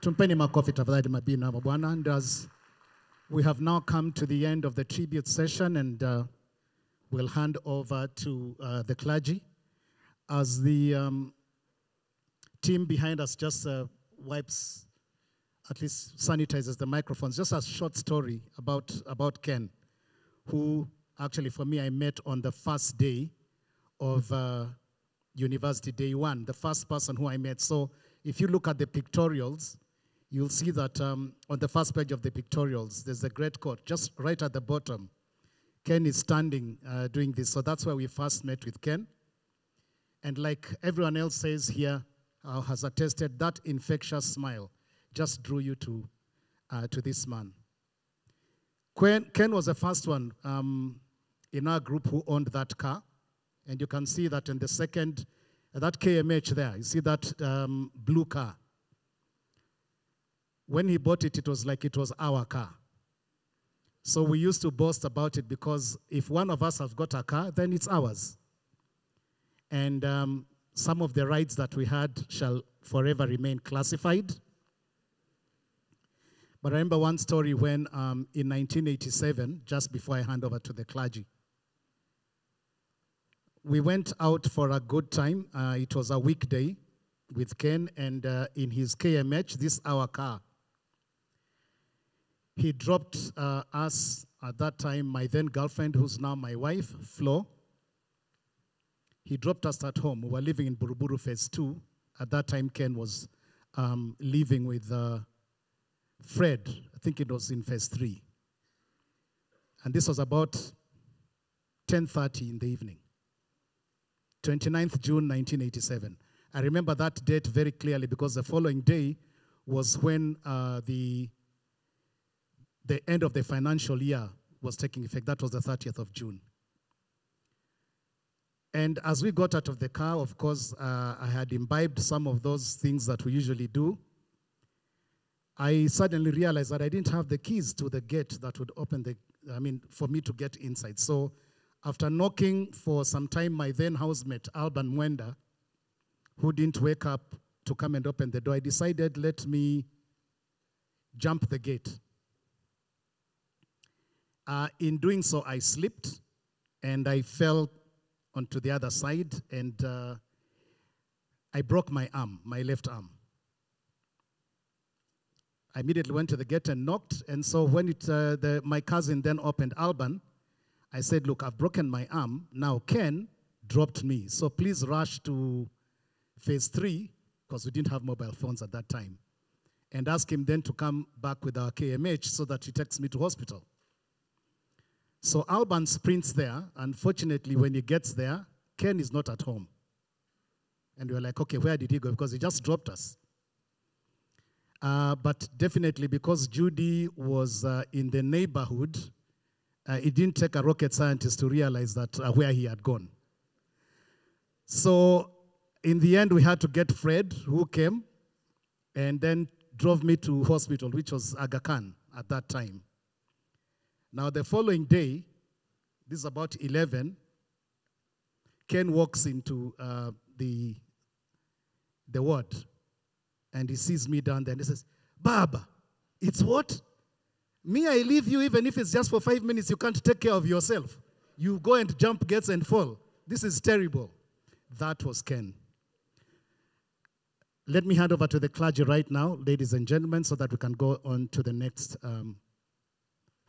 Tumpeni makofi tafadhali mabii na mabwana. And as we have now come to the end of the tribute session and uh, we'll hand over to uh, the clergy as the um, team behind us just uh, wipes, at least sanitizes the microphones. Just a short story about, about Ken, who actually for me I met on the first day of uh, university, day one, the first person who I met. So if you look at the pictorials, you'll see that um, on the first page of the pictorials, there's a great quote, just right at the bottom. Ken is standing uh, doing this. So that's where we first met with Ken. And like everyone else says here, uh, has attested, that infectious smile just drew you to, uh, to this man. Ken, Ken was the first one um, in our group who owned that car. And you can see that in the second, that KMH there, you see that um, blue car. When he bought it, it was like it was our car. So we used to boast about it because if one of us has got a car, then it's ours. And um, some of the rights that we had shall forever remain classified. But I remember one story when um, in 1987, just before I hand over to the clergy, we went out for a good time. Uh, it was a weekday with Ken, and uh, in his KMH, this our car. He dropped uh, us at that time, my then girlfriend, who's now my wife, Flo. He dropped us at home. We were living in Buruburu Phase 2. At that time, Ken was um, living with uh, Fred. I think it was in Phase 3. And this was about 10.30 in the evening. 29th June 1987. I remember that date very clearly because the following day was when uh, the, the end of the financial year was taking effect. That was the 30th of June. And as we got out of the car, of course, uh, I had imbibed some of those things that we usually do. I suddenly realized that I didn't have the keys to the gate that would open the, I mean, for me to get inside. So after knocking for some time, my then housemate, Alban Mwenda, who didn't wake up to come and open the door, I decided, let me jump the gate. Uh, in doing so, I slipped and I fell onto the other side and uh, I broke my arm, my left arm. I immediately went to the gate and knocked. And so when it, uh, the, my cousin then opened Alban, I said, Look, I've broken my arm. Now Ken dropped me. So please rush to phase three, because we didn't have mobile phones at that time, and ask him then to come back with our KMH so that he takes me to hospital. So Alban sprints there. Unfortunately, when he gets there, Ken is not at home. And we are like, okay, where did he go? Because he just dropped us. Uh, but definitely because Judy was uh, in the neighborhood, uh, it didn't take a rocket scientist to realize that uh, where he had gone. So in the end, we had to get Fred, who came, and then drove me to hospital, which was Aga Khan at that time. Now, the following day, this is about 11, Ken walks into uh, the, the ward and he sees me down there and he says, Baba, it's what? Me, I leave you even if it's just for five minutes, you can't take care of yourself. You go and jump gates and fall. This is terrible. That was Ken. Let me hand over to the clergy right now, ladies and gentlemen, so that we can go on to the next um,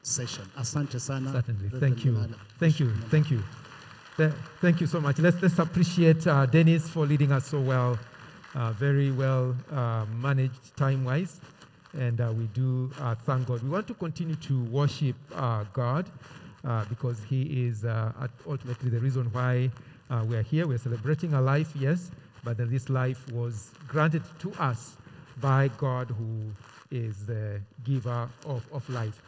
session. Asante sana. Certainly. Thank you. Thank you. Thank you. Thank you so much. Let's, let's appreciate uh, Dennis for leading us so well, uh, very well uh, managed time wise. And uh, we do uh, thank God. We want to continue to worship uh, God uh, because He is uh, ultimately the reason why uh, we are here. We're celebrating a life, yes, but then this life was granted to us by God, who is the giver of, of life.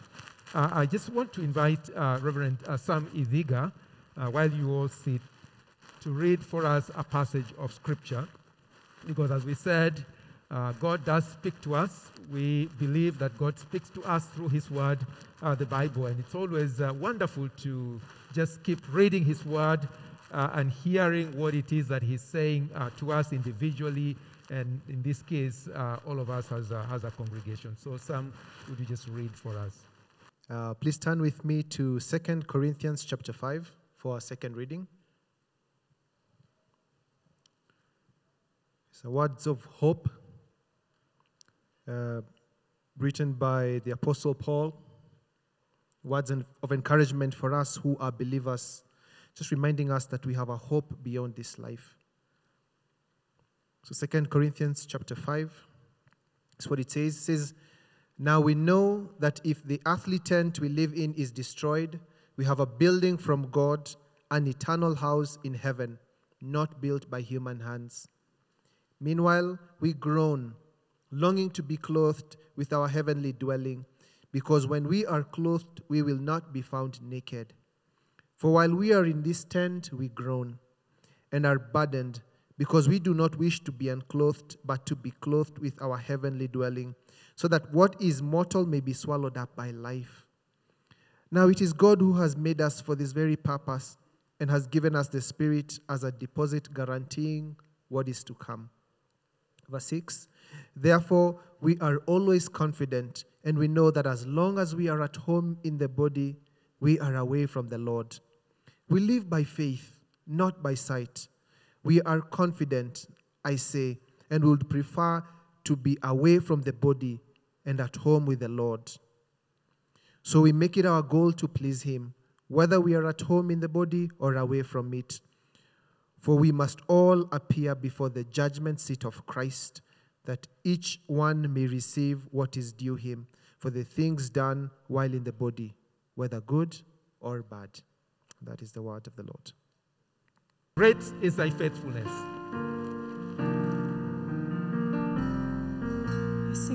Uh, I just want to invite uh, Reverend uh, Sam Iziga, uh, while you all sit, to read for us a passage of Scripture. Because as we said, God does speak to us. We believe that God speaks to us through His Word, the Bible. And it's always wonderful to just keep reading His Word uh, and hearing what it is that He's saying uh, to us individually and in this case, uh, all of us as a, as a congregation. So, Sam, would you just read for us? Uh, please turn with me to 2 Corinthians chapter 5 for our second reading. So, words of hope uh, written by the Apostle Paul, words of encouragement for us who are believers, just reminding us that we have a hope beyond this life. So Second Corinthians chapter 5 is what it says. It says, Now we know that if the earthly tent we live in is destroyed, we have a building from God, an eternal house in heaven, not built by human hands. Meanwhile, we groan, longing to be clothed with our heavenly dwelling, because when we are clothed, we will not be found naked. For while we are in this tent, we groan and are burdened because we do not wish to be unclothed, but to be clothed with our heavenly dwelling, so that what is mortal may be swallowed up by life. Now it is God who has made us for this very purpose and has given us the Spirit as a deposit guaranteeing what is to come. Verse 6 Therefore, we are always confident, and we know that as long as we are at home in the body, we are away from the Lord. We live by faith, not by sight. We are confident, I say, and would prefer to be away from the body and at home with the Lord. So we make it our goal to please Him, whether we are at home in the body or away from it. For we must all appear before the judgment seat of Christ, that each one may receive what is due him for the things done while in the body, whether good or bad. That is the word of the Lord. Great is thy faithfulness. Let's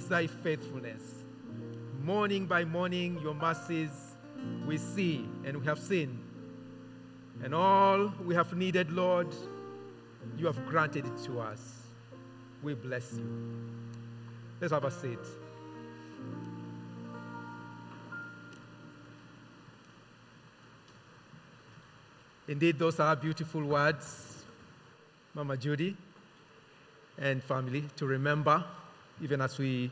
is thy faithfulness. Morning by morning, your mercies we see and we have seen. And all we have needed, Lord, you have granted it to us. We bless you. Let's have a seat. Indeed, those are beautiful words, Mama Judy and family, to remember even as we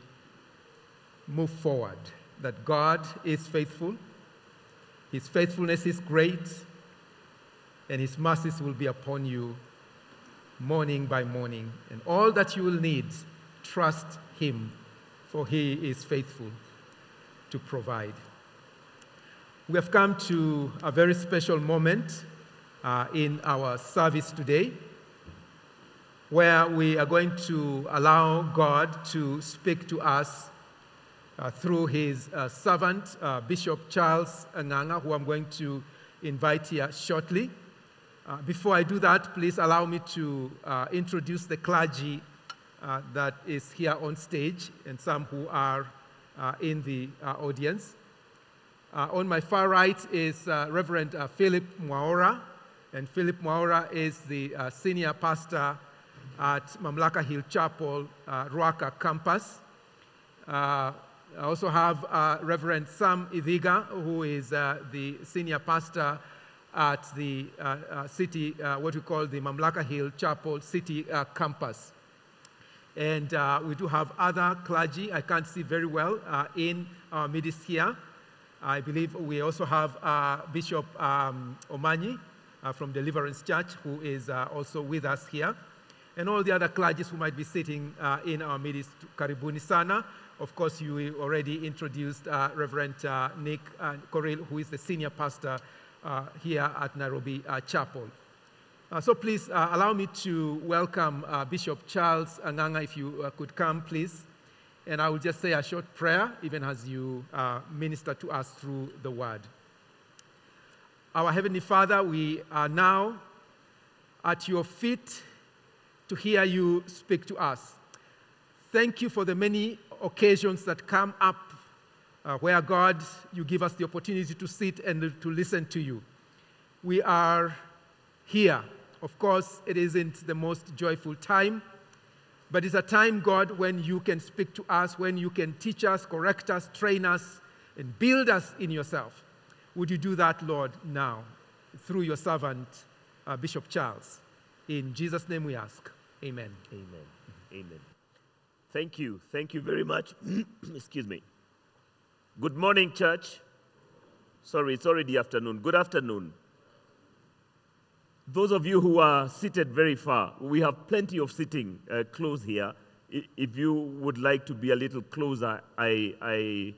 move forward that God is faithful, His faithfulness is great, and His mercies will be upon you morning by morning. And all that you will need, trust Him, for He is faithful to provide. We have come to a very special moment uh, in our service today where we are going to allow God to speak to us uh, through his uh, servant, uh, Bishop Charles Nganga, who I'm going to invite here shortly. Uh, before I do that, please allow me to uh, introduce the clergy uh, that is here on stage and some who are in the audience. on my far right is Reverend Philip Mwaura, and Philip Mwaura is the senior pastor at Mamlaka Hill Chapel, uh, Ruaka campus. Uh, I also have uh, Reverend Sam Idiga, who is uh, the senior pastor at the uh, uh, city, what we call the Mamlaka Hill Chapel City campus. And we do have other clergy, I can't see very well, in our midst here. I believe we also have Bishop um, Omanyi from Deliverance Church, who is also with us here and all the other clergies who might be sitting uh, in our midst. Karibuni sana. Of course, you already introduced uh, Reverend uh, Nick uh, Korir, who is the senior pastor uh, here at Nairobi uh, Chapel. so please allow me to welcome Bishop Charles Nganga, if you could come, please. And I will just say a short prayer, even as you minister to us through the word. Our Heavenly Father, we are now at your feet to hear you speak to us. Thank you for the many occasions that come up uh, where, God, you give us the opportunity to sit and to listen to you. We are here. Of course, it isn't the most joyful time, but it's a time, God, when you can speak to us, when you can teach us, correct us, train us, and build us in yourself. Would you do that, Lord, now through your servant, uh, Bishop Charles? In Jesus' name we ask. Amen. Amen. Amen. Thank you. Thank you very much. Excuse me. Good morning, church. Sorry, it's already afternoon. Good afternoon. Those of you who are seated very far, we have plenty of sitting uh, close here. If you would like to be a little closer, I, I,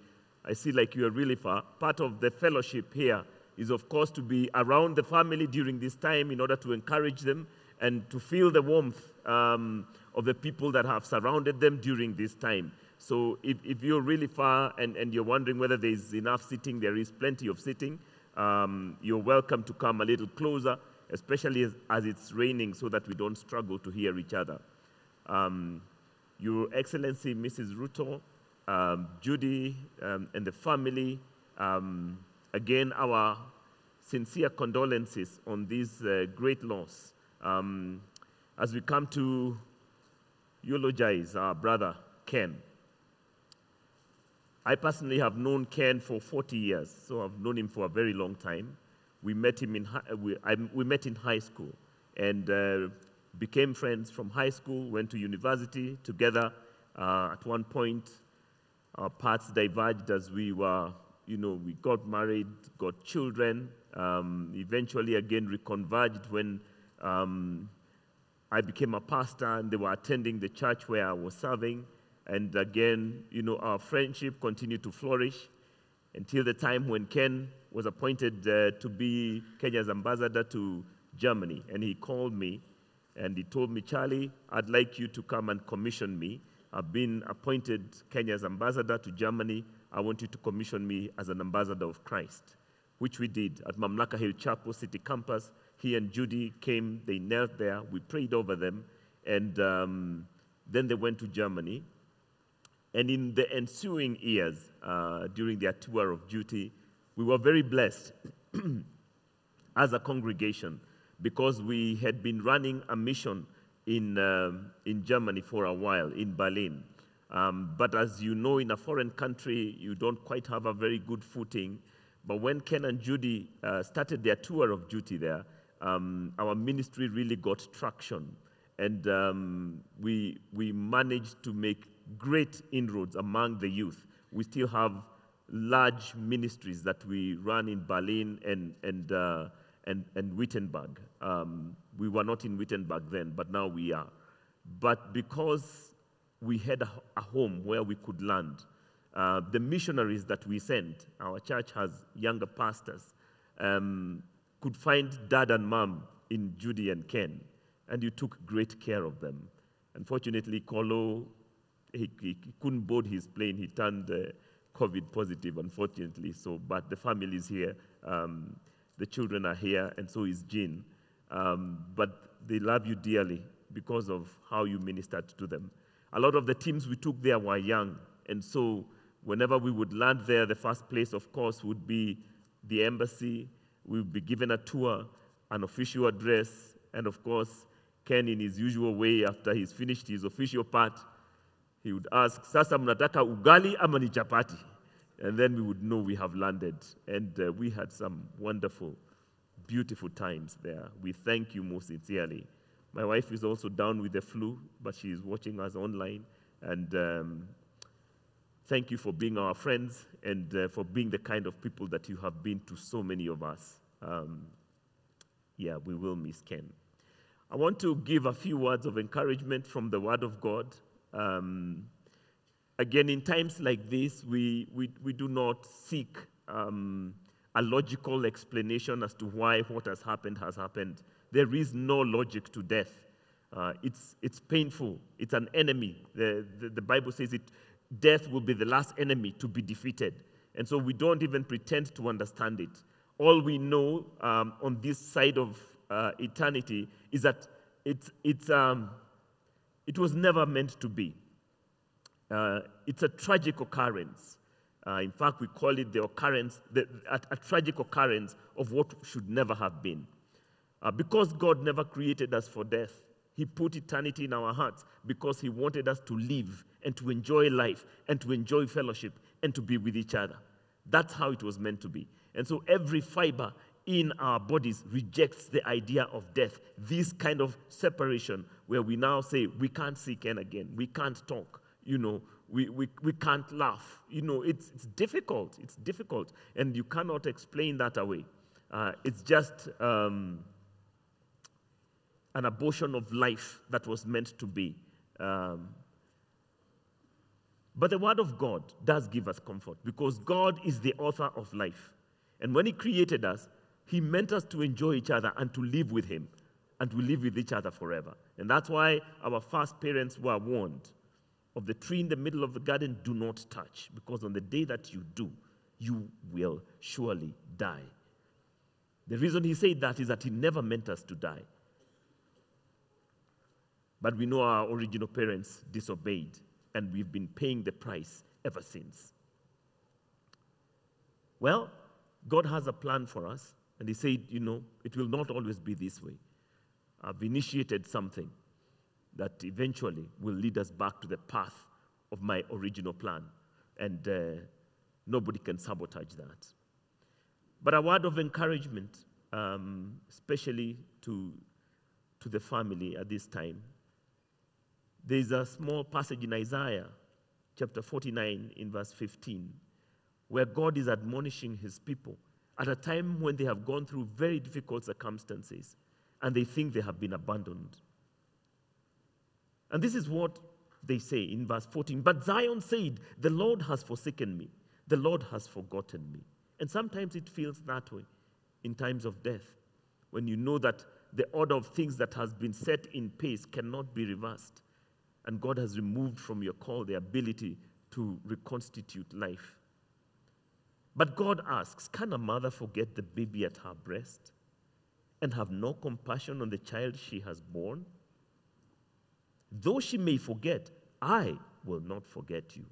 I see like you are really far. Part of the fellowship here is, of course, to be around the family during this time in order to encourage them and to feel the warmth um, of the people that have surrounded them during this time. So if, if you're really far and, and you're wondering whether there's enough sitting, there is plenty of sitting. Um, you're welcome to come a little closer, especially as, as, it's raining, so that we don't struggle to hear each other. Um, Your Excellency, Mrs. Ruto, um, Judy, um, and the family, um, again, our sincere condolences on this uh, great loss. Um, as we come to eulogize our brother Ken, I personally have known Ken for 40 years, so I've known him for a very long time. We met him in high, we, I, we met in high school and uh, became friends from high school. Went to university together. Uh, at one point, our paths diverged as we were, you know, we got married, got children. Um, eventually, again, reconverged when um, I became a pastor and they were attending the church where I was serving. And again, you know, our friendship continued to flourish until the time when Ken was appointed uh, to be Kenya's ambassador to Germany. And he called me and he told me, Charlie, I'd like you to come and commission me. I've been appointed Kenya's ambassador to Germany. I want you to commission me as an ambassador of Christ, which we did at Mamlaka Hill Chapel City Campus he and Judy came, they knelt there, we prayed over them, And um, then they went to Germany. And in the ensuing years, uh, during their tour of duty, we were very blessed as a congregation because we had been running a mission in, um in Germany for a while, in Berlin. Um, but as you know, in a foreign country, you don't quite have a very good footing. But when Ken and Judy uh, started their tour of duty there, um, our ministry really got traction. And um, we, we managed to make great inroads among the youth. We still have large ministries that we run in Berlin and, and, uh, and, and Wittenberg. Um, we were not in Wittenberg then, but now we are. But because we had a, a home where we could land, uh, the missionaries that we sent, our church has younger pastors, um, could find dad and mom in Judy and Ken, and you took great care of them. Unfortunately, Colo, he, he couldn't board his plane. He turned uh, COVID positive, unfortunately. So, but the family is here, um, the children are here, and so is Jean. Um, but they love you dearly because of how you ministered to them. A lot of the teams we took there were young, and so whenever we would land there, the first place, of course, would be the embassy. We would be given a tour, an official address, and of course, Ken, in his usual way, after he's finished his official part, he would ask, Sasa mnataka ugali ama ni chapati? And then we would know we have landed. And uh, we had some wonderful, beautiful times there. We thank you most sincerely. My wife is also down with the flu, but she is watching us online. And um, thank you for being our friends and uh, for being the kind of people that you have been to so many of us. Um, yeah, we will miss Ken. I want to give a few words of encouragement from the Word of God. Um, again, in times like this, we, we, we do not seek um, a logical explanation as to why what has happened has happened. There is no logic to death. Uh, it's, it's painful. It's an enemy. The, the, the Bible says it, death will be the last enemy to be defeated. And so we don't even pretend to understand it. All we know um, on this side of uh, eternity is that it's, it's, um, it was never meant to be. Uh, it's a tragic occurrence. Uh, in fact, we call it the occurrence, the, a, a tragic occurrence of what should never have been. Uh, because God never created us for death, He put eternity in our hearts because He wanted us to live and to enjoy life and to enjoy fellowship and to be with each other. That's how it was meant to be. And so every fiber in our bodies rejects the idea of death, this kind of separation where we now say we can't see Ken again, we can't talk, you know, we, we, we can't laugh. You know, it's, it's difficult. It's difficult. And you cannot explain that away. Uh, it's just um, an abortion of life that was meant to be. Um, but the Word of God does give us comfort because God is the author of life. And when He created us, He meant us to enjoy each other and to live with Him and to live with each other forever. And that's why our first parents were warned of the tree in the middle of the garden, do not touch, because on the day that you do, you will surely die. The reason he said that is that he never meant us to die. But we know our original parents disobeyed, and we've been paying the price ever since. Well, God has a plan for us, and He said, you know, it will not always be this way. I've initiated something that eventually will lead us back to the path of my original plan, and uh, nobody can sabotage that. But a word of encouragement, um, especially to, to the family at this time. There's a small passage in Isaiah chapter 49 in verse 15 where God is admonishing his people at a time when they have gone through very difficult circumstances and they think they have been abandoned. And this is what they say in verse 14. But Zion said, The Lord has forsaken me, the Lord has forgotten me. And sometimes it feels that way in times of death, when you know that the order of things that has been set in pace cannot be reversed. And God has removed from your call the ability to reconstitute life. But God asks, Can a mother forget the baby at her breast and have no compassion on the child she has born? Though she may forget, I will not forget you.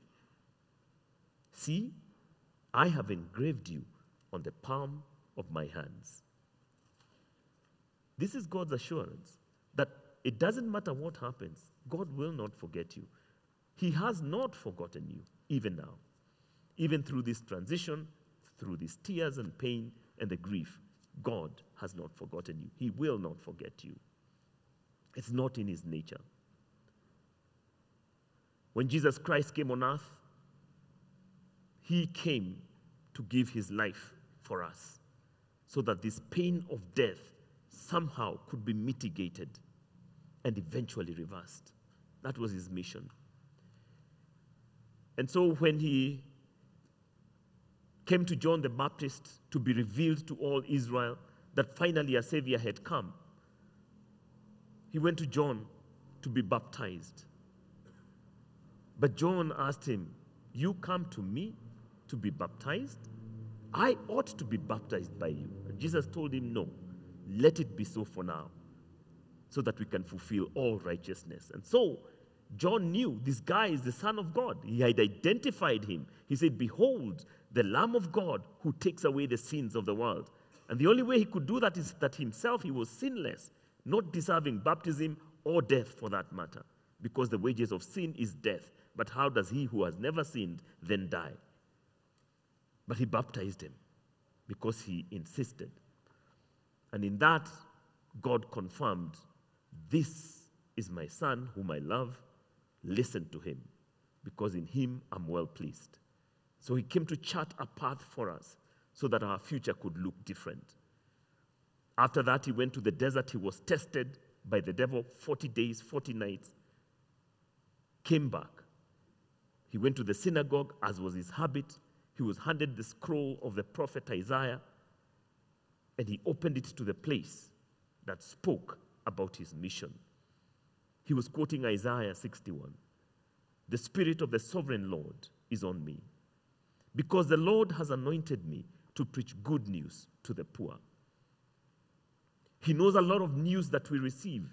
See, I have engraved you on the palm of my hands. This is God's assurance that it doesn't matter what happens, God will not forget you. He has not forgotten you, even now. Even through this transition, through these tears and pain and the grief, God has not forgotten you. He will not forget you. It's not in his nature. When Jesus Christ came on earth, he came to give his life for us so that this pain of death somehow could be mitigated and eventually reversed. That was his mission. And so when he came to John the Baptist to be revealed to all Israel that finally a Savior had come, he went to John to be baptized. But John asked him, You come to me to be baptized? I ought to be baptized by you. And Jesus told him, No, let it be so for now, so that we can fulfill all righteousness. And so John knew this guy is the Son of God. He had identified him. He said, Behold, the Lamb of God who takes away the sins of the world. And the only way he could do that is that himself he was sinless, not deserving baptism or death for that matter, because the wages of sin is death. But how does he who has never sinned then die? But he baptized him because he insisted. And in that, God confirmed, This is my son whom I love. Listen to him, because in him I'm well pleased. So he came to chart a path for us so that our future could look different. After that, he went to the desert. He was tested by the devil 40 days, 40 nights. Came back. He went to the synagogue, as was his habit. He was handed the scroll of the prophet Isaiah, and he opened it to the place that spoke about his mission. He was quoting Isaiah 61. The Spirit of the Sovereign Lord is on me, because the Lord has anointed me to preach good news to the poor. He knows a lot of news that we receive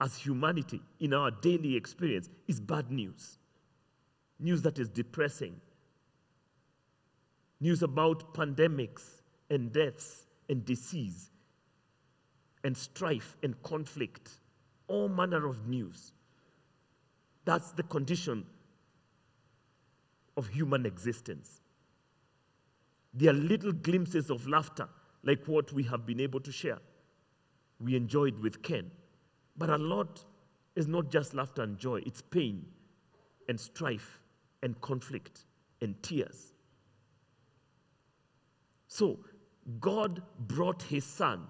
as humanity in our daily experience is bad news. News that is depressing. News about pandemics and deaths and disease and strife and conflict. All manner of news. That's the condition of human existence. There are little glimpses of laughter, like what we have been able to share. We enjoyed with Ken. But a lot is not just laughter and joy, it's pain and strife and conflict and tears. So, God brought his son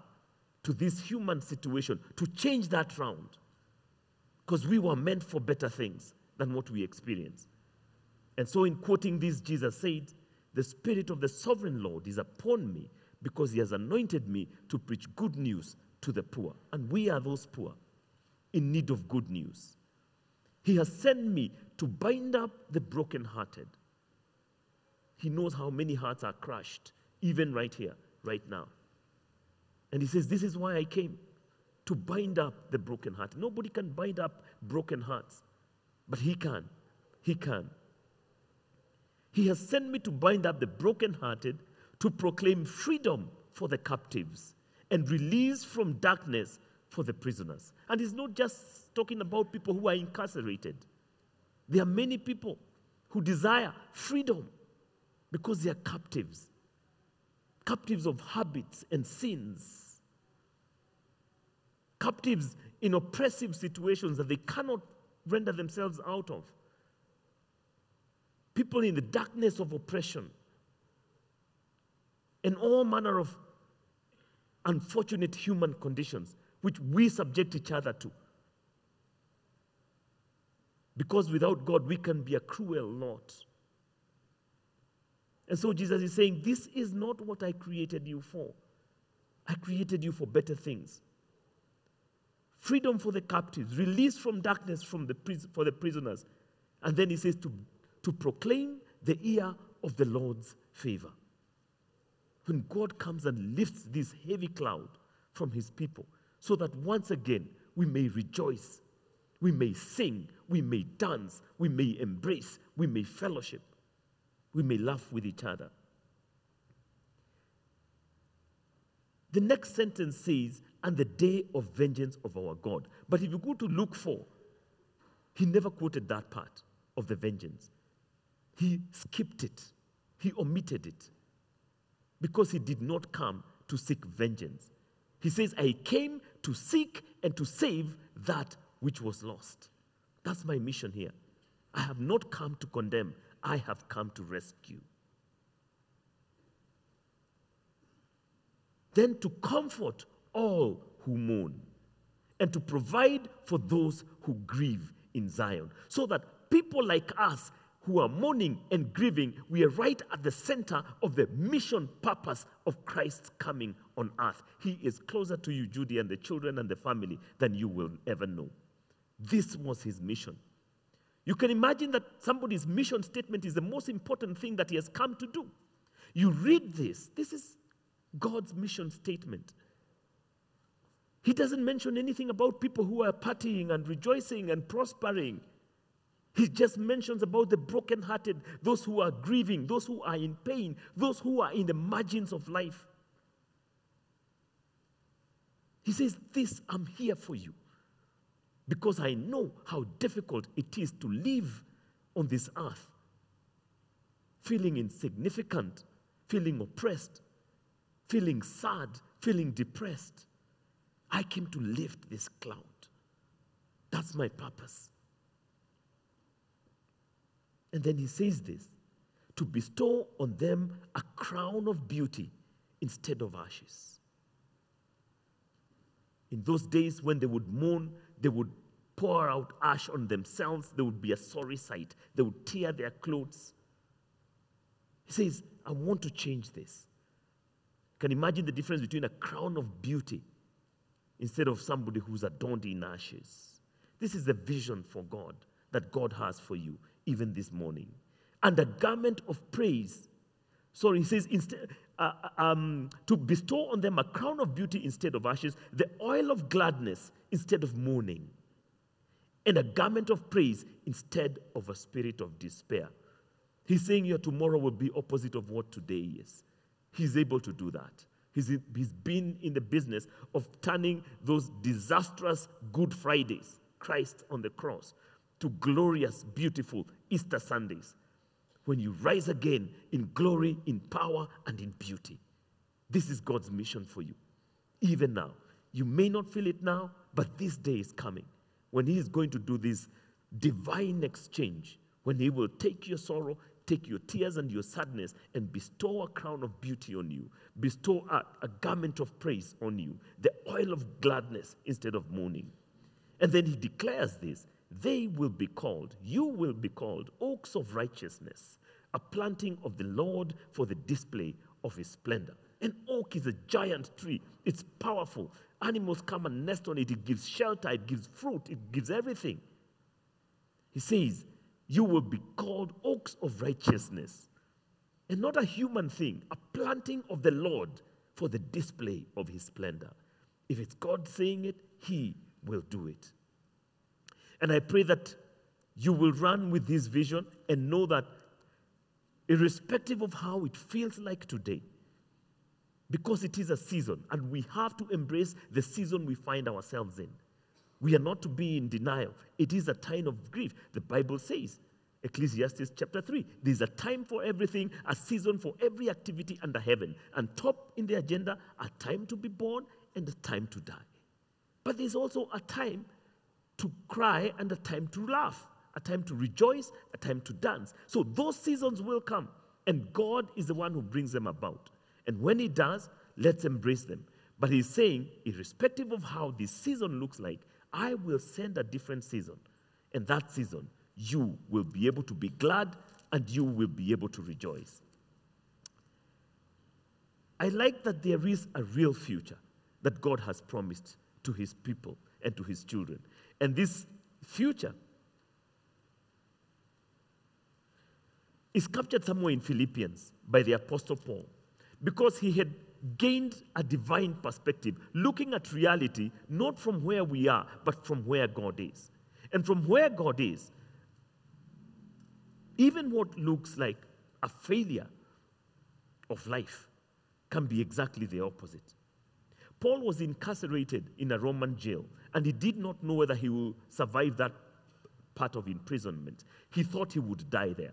to this human situation to change that round because we were meant for better things than what we experience. And so, in quoting this, Jesus said, The Spirit of the sovereign Lord is upon me because he has anointed me to preach good news to the poor. And we are those poor in need of good news. He has sent me to bind up the brokenhearted. He knows how many hearts are crushed, even right here, right now. And he says, This is why I came to bind up the broken heart. Nobody can bind up broken hearts, but he can. He can. He has sent me to bind up the brokenhearted, to proclaim freedom for the captives, and release from darkness for the prisoners. And he's not just talking about people who are incarcerated. There are many people who desire freedom because they are captives, captives of habits and sins, captives in oppressive situations that they cannot render themselves out of, people in the darkness of oppression, and all manner of unfortunate human conditions which we subject each other to. Because without God, we can be a cruel lot. And so Jesus is saying, This is not what I created you for. I created you for better things. Freedom for the captives, release from darkness from the for the prisoners. And then he says to, to proclaim the year of the Lord's favor. When God comes and lifts this heavy cloud from his people, so that once again we may rejoice we may sing, we may dance, we may embrace, we may fellowship, we may laugh with each other. The next sentence says, and the day of vengeance of our God. But if you go to Luke 4, he never quoted that part of the vengeance. He skipped it, he omitted it because he did not come to seek vengeance. He says, I came to seek and to save that which was lost. That's my mission here. I have not come to condemn, I have come to rescue. Then to comfort all who mourn and to provide for those who grieve in Zion. So that people like us who are mourning and grieving, we are right at the center of the mission purpose of Christ's coming on earth. He is closer to you, Judy, and the children and the family than you will ever know. This was his mission. You can imagine that somebody's mission statement is the most important thing that he has come to do. You read this, this is God's mission statement. He doesn't mention anything about people who are partying and rejoicing and prospering. He just mentions about the brokenhearted, those who are grieving, those who are in pain, those who are in the margins of life. He says, This, I'm here for you. Because I know how difficult it is to live on this earth, feeling insignificant, feeling oppressed, feeling sad, feeling depressed. I came to lift this cloud. That's my purpose. And then he says this to bestow on them a crown of beauty instead of ashes. In those days, when they would mourn, they would pour out ash on themselves. They would be a sorry sight. They would tear their clothes. He says, I want to change this. Can imagine the difference between a crown of beauty instead of somebody who's adorned in ashes. This is the vision for God that God has for you, even this morning. And a garment of praise. Sorry, he says, instead, uh, um, to bestow on them a crown of beauty instead of ashes, the oil of gladness instead of mourning, and a garment of praise instead of a spirit of despair. He's saying your tomorrow will be opposite of what today is. He's able to do that. He's, he's been in the business of turning those disastrous Good Fridays, Christ on the cross, to glorious, beautiful Easter Sundays when you rise again in glory, in power, and in beauty. This is God's mission for you, even now. You may not feel it now, but this day is coming when He is going to do this divine exchange, when He will take your sorrow, take your tears and your sadness, and bestow a crown of beauty on you, bestow a, a garment of praise on you, the oil of gladness instead of mourning. And then He declares this they will be called, you will be called oaks of righteousness, a planting of the Lord for the display of his splendor. An oak is a giant tree, it's powerful. Animals come and nest on it, it gives shelter, it gives fruit, it gives everything. He says, You will be called oaks of righteousness, and not a human thing, a planting of the Lord for the display of his splendor. If it's God saying it, he will do it. And I pray that you will run with this vision and know that, irrespective of how it feels like today, because it is a season and we have to embrace the season we find ourselves in. We are not to be in denial. It is a time of grief. The Bible says, Ecclesiastes chapter 3, there's a time for everything, a season for every activity under heaven. And top in the agenda, a time to be born and a time to die. But there's also a time to cry and a time to laugh, a time to rejoice, a time to dance. So those seasons will come, and God is the one who brings them about. And when He does, let's embrace them. But He's saying, irrespective of how this season looks like, I will send a different season. And that season, you will be able to be glad and you will be able to rejoice. I like that there is a real future that God has promised to His people and to His children. And this future is captured somewhere in Philippians by the Apostle Paul because he had gained a divine perspective, looking at reality not from where we are, but from where God is. And from where God is, even what looks like a failure of life can be exactly the opposite. Paul was incarcerated in a Roman jail, and he did not know whether he will survive that part of imprisonment. He thought he would die there.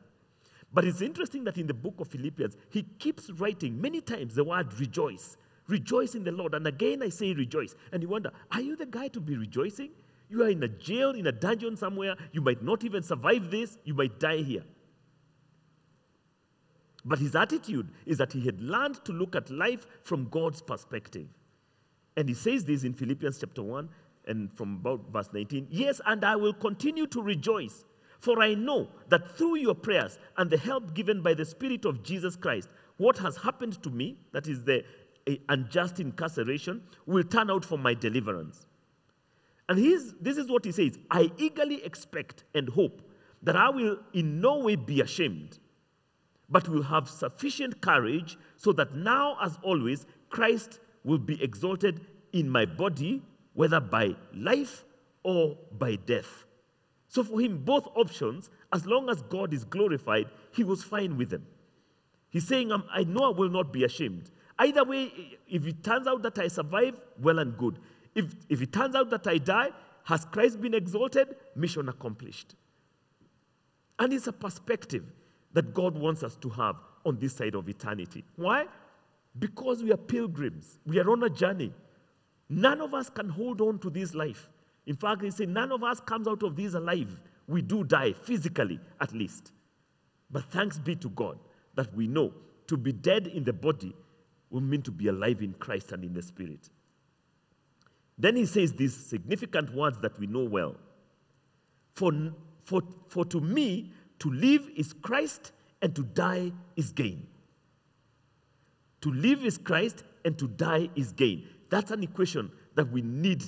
But it's interesting that in the book of Philippians, he keeps writing many times the word rejoice. Rejoice in the Lord. And again, I say rejoice. And you wonder, are you the guy to be rejoicing? You are in a jail, in a dungeon somewhere. You might not even survive this. You might die here. But his attitude is that he had learned to look at life from God's perspective. And he says this in Philippians chapter 1 and from about verse 19 Yes, and I will continue to rejoice, for I know that through your prayers and the help given by the Spirit of Jesus Christ, what has happened to me, that is the unjust incarceration, will turn out for my deliverance. And this is what he says I eagerly expect and hope that I will in no way be ashamed, but will have sufficient courage so that now, as always, Christ will be exalted in my body, whether by life or by death. So for him, both options, as long as God is glorified, he was fine with them. He's saying, um, I know I will not be ashamed. Either way, if it turns out that I survive, well and good. If, if it turns out that I die, has Christ been exalted? Mission accomplished. And it's a perspective that God wants us to have on this side of eternity. Why? Because we are pilgrims, we are on a journey. None of us can hold on to this life. In fact, they say none of us comes out of this alive. We do die, physically at least. But thanks be to God that we know to be dead in the body will mean to be alive in Christ and in the Spirit. Then he says these significant words that we know well. For, for, for to me, to live is Christ, and to die is gain. To live is Christ, and to die is gain. That's an equation that we need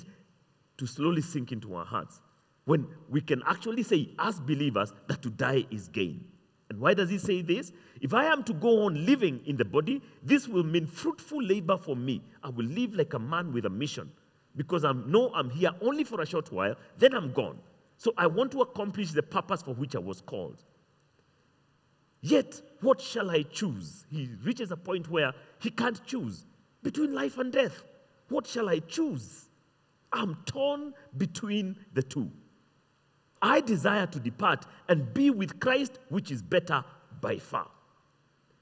to slowly sink into our hearts. When we can actually say, as believers, that to die is gain. And why does he say this? If I am to go on living in the body, this will mean fruitful labor for me. I will live like a man with a mission because I know I'm here only for a short while, then I'm gone. So I want to accomplish the purpose for which I was called. Yet, what shall I choose? He reaches a point where he can't choose between life and death. What shall I choose? I'm torn between the two. I desire to depart and be with Christ, which is better by far.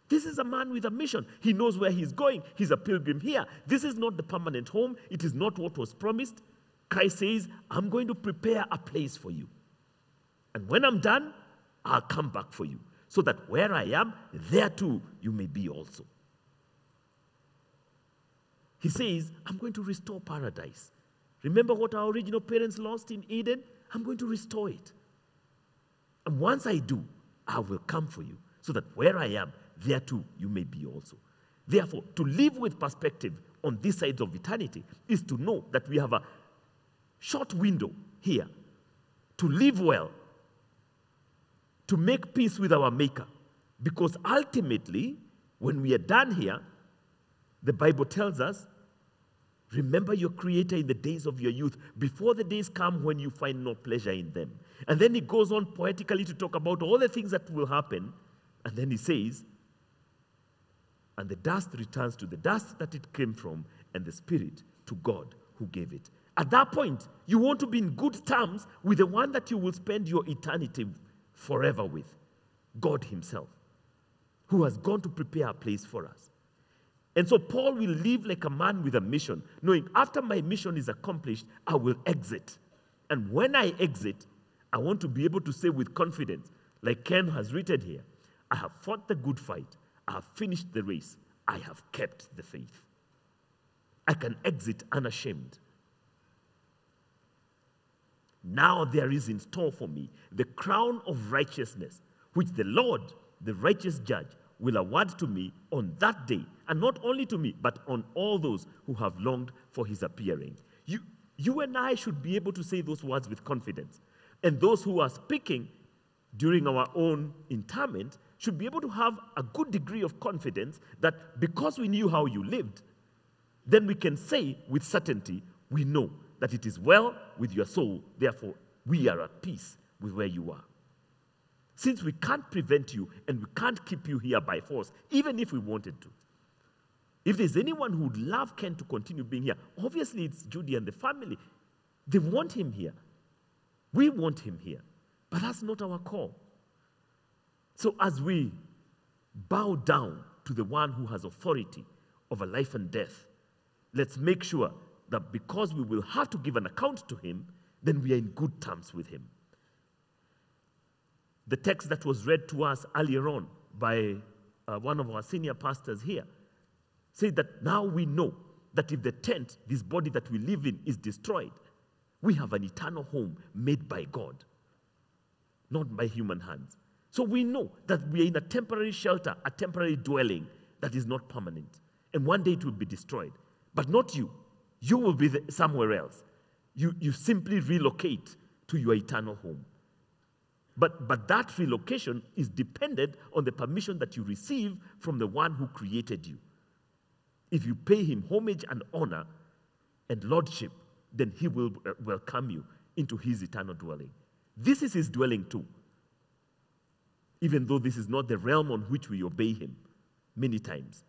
This is a man with a mission. He knows where he's going. He's a pilgrim here. This is not the permanent home, it is not what was promised. Christ says, I'm going to prepare a place for you. And when I'm done, I'll come back for you so that where I am, there too you may be also. He says, I'm going to restore paradise. Remember what our original parents lost in Eden? I'm going to restore it. And once I do, I will come for you so that where I am, there too you may be also. Therefore, to live with perspective on this side of eternity is to know that we have a short window here to live well to make peace with our Maker. Because ultimately, when we are done here, the Bible tells us, remember your Creator in the days of your youth, before the days come when you find no pleasure in them. And then he goes on poetically to talk about all the things that will happen. And then he says, and the dust returns to the dust that it came from, and the spirit to God who gave it. At that point, you want to be in good terms with the one that you will spend your eternity forever with God Himself, who has gone to prepare a place for us. And so Paul will live like a man with a mission, knowing after my mission is accomplished, I will exit. And when I exit, I want to be able to say with confidence, like Ken has written here, I have fought the good fight, I have finished the race, I have kept the faith. I can exit unashamed. Now there is in store for me the crown of righteousness, which the Lord, the righteous judge, will award to me on that day, and not only to me, but on all those who have longed for his appearing. You, you and I should be able to say those words with confidence. And those who are speaking during our own interment should be able to have a good degree of confidence that because we knew how you lived, then we can say with certainty, we know that it is well with your soul, therefore we are at peace with where you are. Since we can't prevent you and we can't keep you here by force, even if we wanted to. If there's anyone who would love Ken to continue being here, obviously it's Judy and the family. They want him here. We want him here. But that's not our call. So as we bow down to the one who has authority over life and death, let's make sure that because we will have to give an account to him, then we are in good terms with him. The text that was read to us earlier on by uh, one of our senior pastors here said that now we know that if the tent, this body that we live in, is destroyed, we have an eternal home made by God, not by human hands. So we know that we are in a temporary shelter, a temporary dwelling that is not permanent. And one day it will be destroyed. But not you. You will be somewhere else. You, you simply relocate to your eternal home. But, but that relocation is dependent on the permission that you receive from the one who created you. If you pay him homage and honor and lordship, then he will uh, welcome you into his eternal dwelling. This is his dwelling too, even though this is not the realm on which we obey him many times.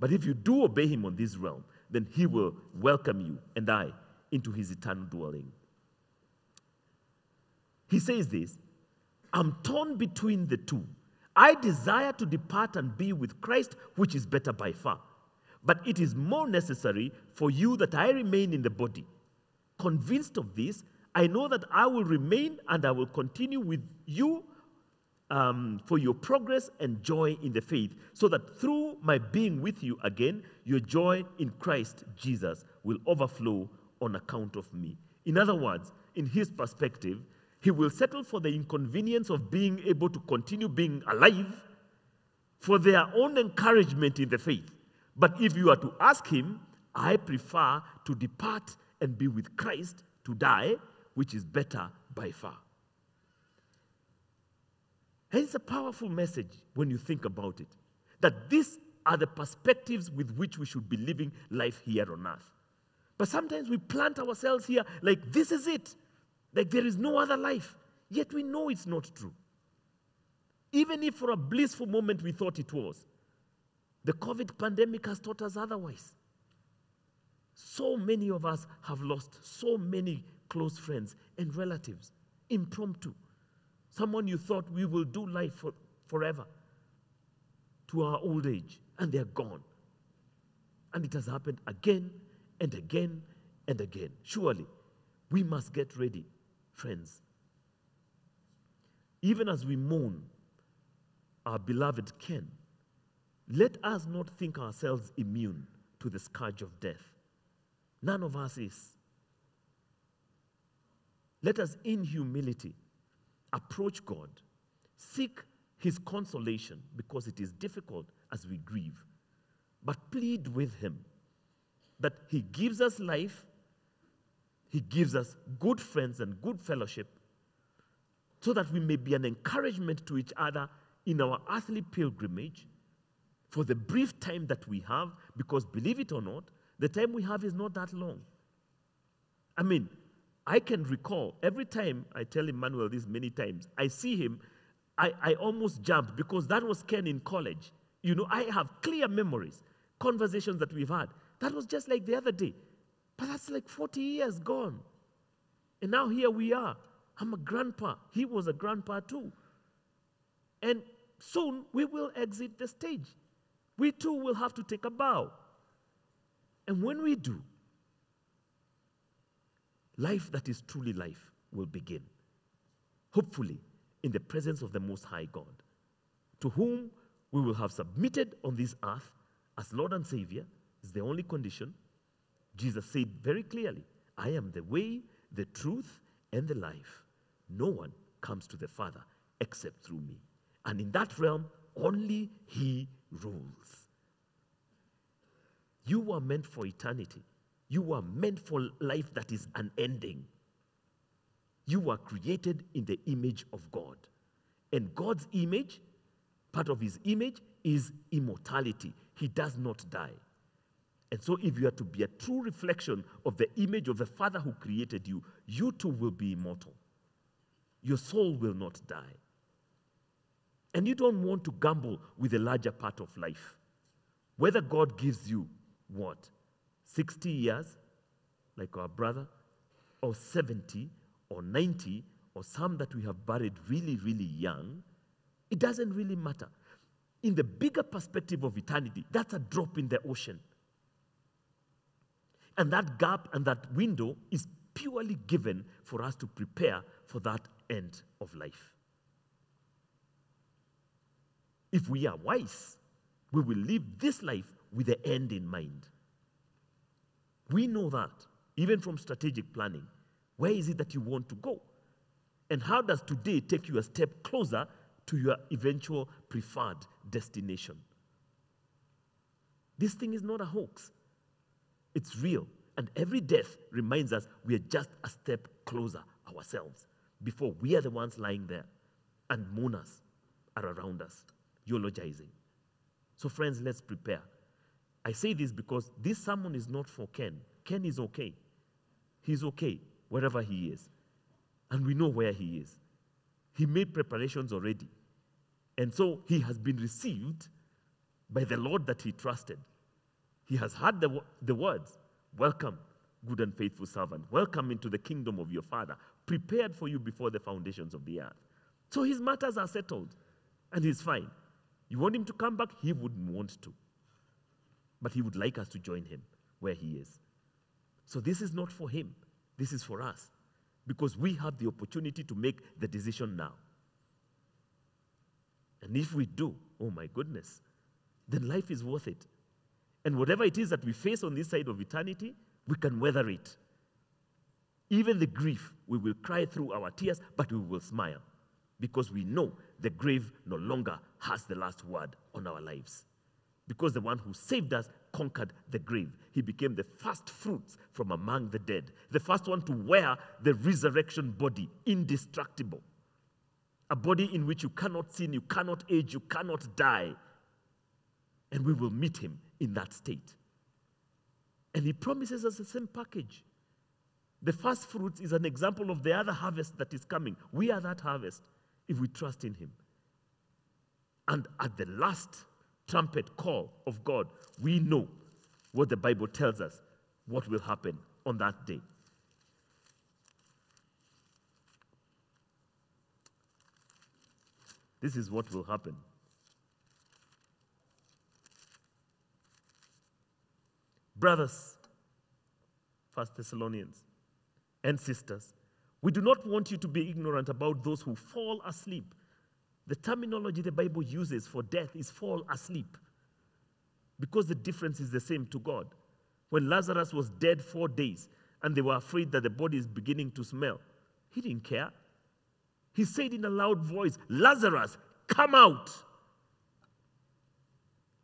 But if you do obey him on this realm, then he will welcome you and I into his eternal dwelling. He says this I'm torn between the two. I desire to depart and be with Christ, which is better by far. But it is more necessary for you that I remain in the body. Convinced of this, I know that I will remain and I will continue with you um, for your progress and joy in the faith, so that through my being with you again, your joy in Christ Jesus will overflow on account of me. In other words, in his perspective, he will settle for the inconvenience of being able to continue being alive for their own encouragement in the faith. But if you are to ask him, I prefer to depart and be with Christ to die, which is better by far. And it's a powerful message when you think about it. That these are the perspectives with which we should be living life here on earth. But sometimes we plant ourselves here like this is it, like there is no other life. Yet we know it's not true. Even if for a blissful moment we thought it was, the COVID pandemic has taught us otherwise. So many of us have lost so many close friends and relatives, impromptu. Someone you thought we will do life for, forever to our old age, and they're gone. And it has happened again and again and again. Surely, we must get ready, friends. Even as we mourn our beloved Ken, let us not think ourselves immune to the scourge of death. None of us is. Let us, in humility, approach God, seek His consolation because it is difficult as we grieve, but plead with Him that He gives us life, He gives us good friends and good fellowship, so that we may be an encouragement to each other in our earthly pilgrimage for the brief time that we have, because believe it or not, the time we have is not that long. I mean, I can recall every time I tell Emmanuel this many times, I see him, I, I almost jump because that was Ken in college. You know, I have clear memories, conversations that we've had. That was just like the other day. But that's like 40 years gone. And now here we are. I'm a grandpa. He was a grandpa too. And soon we will exit the stage we too will have to take a bow. And when we do, life that is truly life will begin. Hopefully, in the presence of the Most High God, to whom we will have submitted on this earth as Lord and Savior, is the only condition. Jesus said very clearly, I am the way, the truth, and the life. No one comes to the Father except through me. And in that realm, only He rules. You are meant for eternity. You are meant for life that is unending. You are created in the image of God. And God's image, part of his image, is immortality. He does not die. And so, if you are to be a true reflection of the image of the Father who created you, you too will be immortal. your soul will not die. And you don't want to gamble with a larger part of life. Whether God gives you what? 60 years, like our brother, or 70, or 90, or some that we have buried really, really young, it doesn't really matter. In the bigger perspective of eternity, that's a drop in the ocean. And that gap and that window is purely given for us to prepare for that end of life. If we are wise, we will live this life with the end in mind. We know that, even from strategic planning. Where is it that you want to go? And how does today take you a step closer to your eventual preferred destination? This thing is not a hoax, it's real. And every death reminds us we are just a step closer ourselves before we are the ones lying there and mourners are around us, eulogizing. So, friends, let's prepare. I say this because this sermon is not for Ken. Ken is okay. He's okay wherever he is. And we know where he is. He made preparations already. And so he has been received by the Lord that he trusted. He has heard the, the words Welcome, good and faithful servant. Welcome into the kingdom of your Father, prepared for you before the foundations of the earth. So his matters are settled, and he's fine. You want him to come back? He wouldn't want to. But he would like us to join him where he is. So this is not for him, this is for us. Because we have the opportunity to make the decision now. And if we do, oh my goodness, then life is worth it. And whatever it is that we face on this side of eternity, we can weather it. Even the grief, we will cry through our tears, but we will smile because we know the grave no longer has the last word on our lives. Because the one who saved us conquered the grave. He became the first fruits from among the dead, the first one to wear the resurrection body, indestructible. A body in which you cannot sin, you cannot age, you cannot die. And we will meet him in that state. And he promises us the same package. The first fruits is an example of the other harvest that is coming. We are that harvest if we trust in him. And at the last trumpet call of God, we know what the Bible tells us what will happen on that day. This is what will happen. Brothers, First Thessalonians, and sisters, we do not want you to be ignorant about those who fall asleep. The terminology the Bible uses for death is fall asleep because the difference is the same to God. When Lazarus was dead four days and they were afraid that the body is beginning to smell, he didn't care. He said in a loud voice, Lazarus, come out.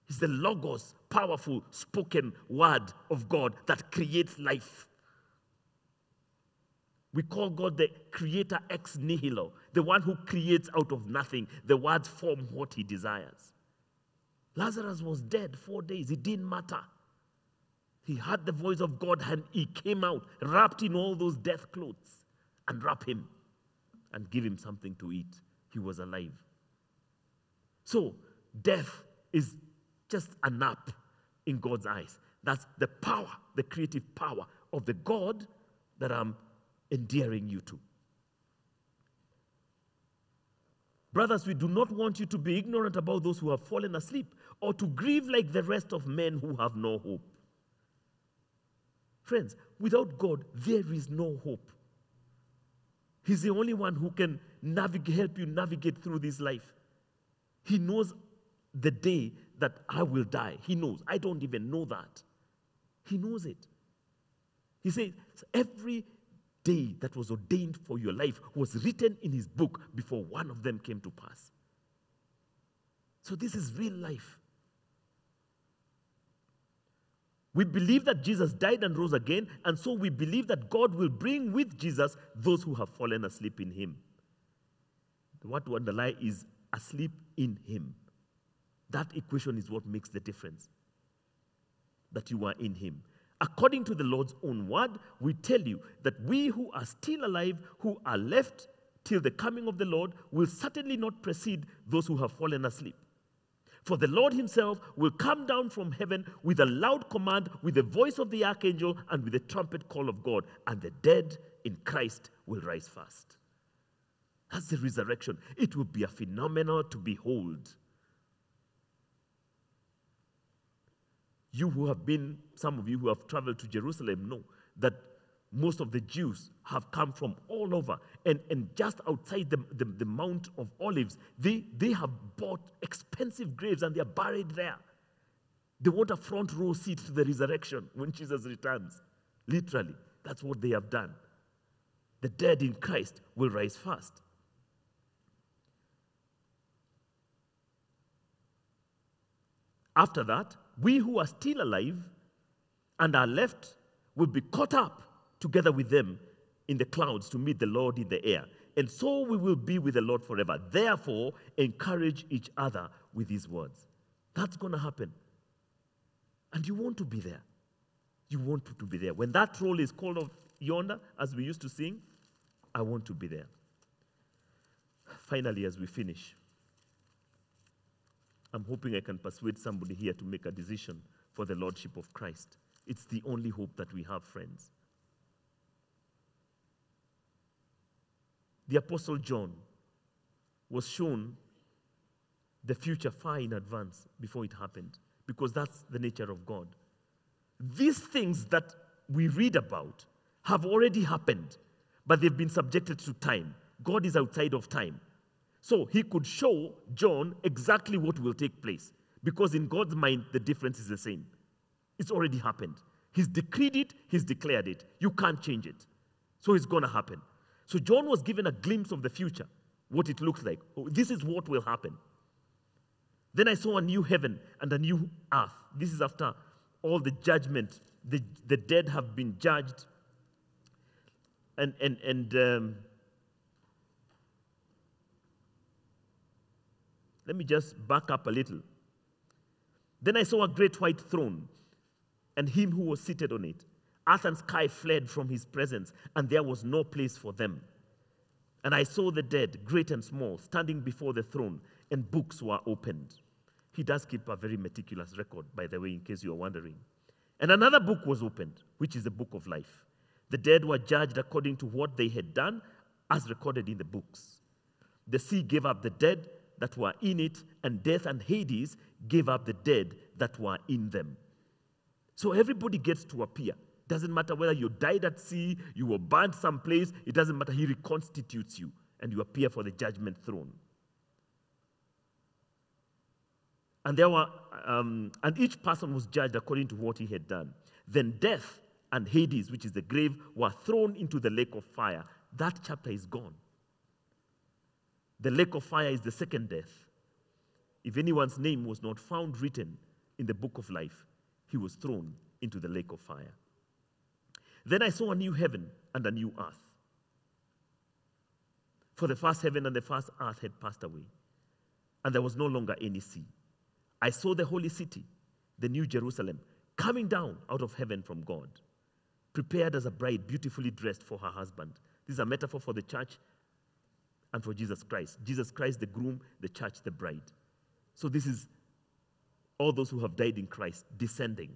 It's the Logos, powerful spoken word of God that creates life. We call God the creator ex nihilo, the one who creates out of nothing. The words form what he desires. Lazarus was dead four days, it didn't matter. He heard the voice of God and he came out, wrapped in all those death clothes, and wrap him and give him something to eat. He was alive. So, death is just a nap in God's eyes. That's the power, the creative power of the God that I'm endearing you to. Brothers, we do not want you to be ignorant about those who have fallen asleep or to grieve like the rest of men who have no hope. Friends, without God, there is no hope. He's the only one who can help you navigate through this life. He knows the day that I will die. He knows. I don't even know that. He knows it. He says, every day that was ordained for your life was written in his book before one of them came to pass. So, this is real life. We believe that Jesus died and rose again, and so we believe that God will bring with Jesus those who have fallen asleep in him. What to underline is asleep in him. That equation is what makes the difference. That you are in him. According to the Lord's own word, we tell you that we who are still alive, who are left till the coming of the Lord will certainly not precede those who have fallen asleep. For the Lord himself will come down from heaven with a loud command, with the voice of the archangel, and with the trumpet call of God, and the dead in Christ will rise first. That's the resurrection. It will be a phenomenon to behold. You who have been, some of you who have traveled to Jerusalem know that most of the Jews have come from all over. And, and just outside the, the, the Mount of Olives, they, they have bought expensive graves and they are buried there. They want a front row seat to the resurrection when Jesus returns. Literally, that's what they have done. The dead in Christ will rise first. After that, we who are still alive and are left will be caught up together with them in the clouds to meet the Lord in the air. And so we will be with the Lord forever. Therefore, encourage each other with these words. That's going to happen. And you want to be there. You want to be there. When that roll is called off yonder, as we used to sing, I want to be there. Finally, as we finish, I'm hoping I can persuade somebody here to make a decision for the Lordship of Christ. It's the only hope that we have, friends. The Apostle John was shown the future far in advance before it happened, because that's the nature of God. These things that we read about have already happened, but they've been subjected to time. God is outside of time. So he could show John exactly what will take place, because in God's mind, the difference is the same. It's already happened. He's decreed it, he's declared it. You can't change it. So it's going to happen. So John was given a glimpse of the future, what it looks like. Oh, this is what will happen. Then I saw a new heaven and a new earth. This is after all the judgment. The, the dead have been judged. And, and, and um, let me just back up a little. Then I saw a great white throne and him who was seated on it. Earth and sky fled from his presence, and there was no place for them. And I saw the dead, great and small, standing before the throne, and books were opened. He does keep a very meticulous record, by the way, in case you are wondering. And another book was opened, which is the book of life. The dead were judged according to what they had done, as recorded in the books. The sea gave up the dead that were in it, and death and Hades gave up the dead that were in them. So everybody gets to appear. Doesn't matter whether you died at sea, you were burned someplace, it doesn't matter. He reconstitutes you and you appear for the judgment throne. And there were, um, and each person was judged according to what he had done. Then death and Hades, which is the grave, were thrown into the lake of fire. That chapter is gone. The lake of fire is the second death. If anyone's name was not found written in the book of life, he was thrown into the lake of fire. Then I saw a new heaven and a new earth. For the first heaven and the first earth had passed away, and there was no longer any sea. I saw the holy city, the new Jerusalem, coming down out of heaven from God, prepared as a bride beautifully dressed for her husband. This is a metaphor for the church and for Jesus Christ. Jesus Christ, the groom, the church, the bride. So this is all those who have died in Christ descending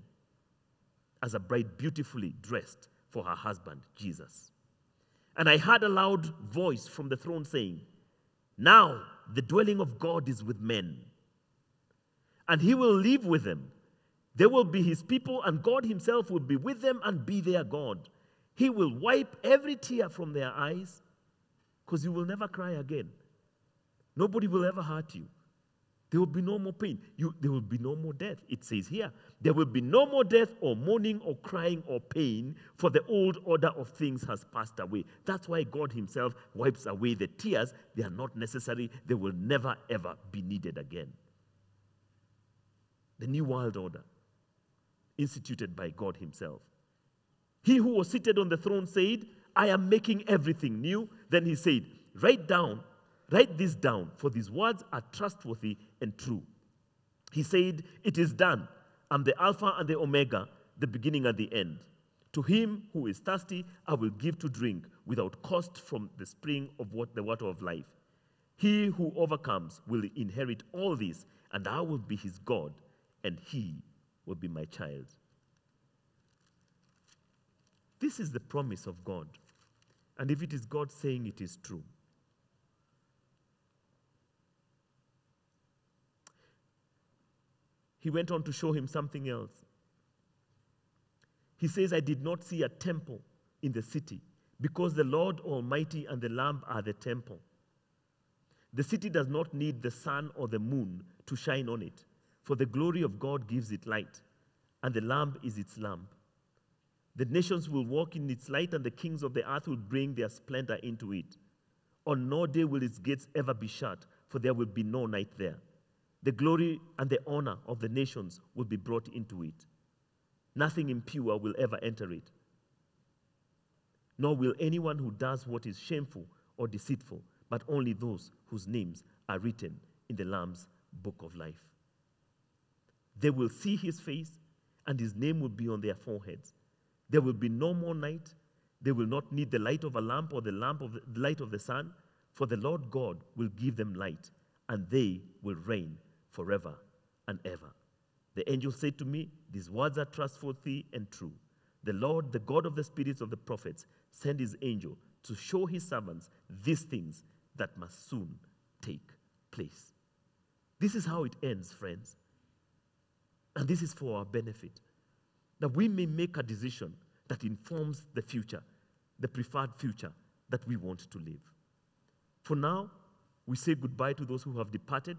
as a bride beautifully dressed for her husband, Jesus. And I heard a loud voice from the throne saying, Now the dwelling of God is with men, and he will live with them. They will be his people, and God himself will be with them and be their God. He will wipe every tear from their eyes because you will never cry again. Nobody will ever hurt you. There will be no more pain. You, there will be no more death. It says here, there will be no more death or mourning or crying or pain, for the old order of things has passed away. That's why God Himself wipes away the tears. They are not necessary, they will never, ever be needed again. The New World Order, instituted by God Himself. He who was seated on the throne said, I am making everything new. Then He said, Write down Write this down, for these words are trustworthy and true. He said, It is done. I'm the Alpha and the Omega, the beginning and the end. To him who is thirsty, I will give to drink without cost from the spring of what, the water of life. He who overcomes will inherit all this, and I will be his God, and he will be my child. This is the promise of God. And if it is God saying it is true, he went on to show him something else. He says, I did not see a temple in the city because the Lord Almighty and the Lamb are the temple. The city does not need the sun or the moon to shine on it, for the glory of God gives it light, and the Lamb is its lamp. The nations will walk in its light, and the kings of the earth will bring their splendor into it. On no day will its gates ever be shut, for there will be no night there. The glory and the honor of the nations will be brought into it. Nothing impure will ever enter it. Nor will anyone who does what is shameful or deceitful, but only those whose names are written in the Lamb's book of life. They will see his face, and his name will be on their foreheads. There will be no more night. They will not need the light of a lamp or the lamp of the, light of the sun, for the Lord God will give them light, and they will reign forever and ever. The angel said to me, These words are trustworthy and true. The Lord, the God of the spirits of the prophets, sent his angel to show his servants these things that must soon take place. This is how it ends, friends. And this is for our benefit. That we may make a decision that informs the future, the preferred future that we want to live. For now, we say goodbye to those who have departed.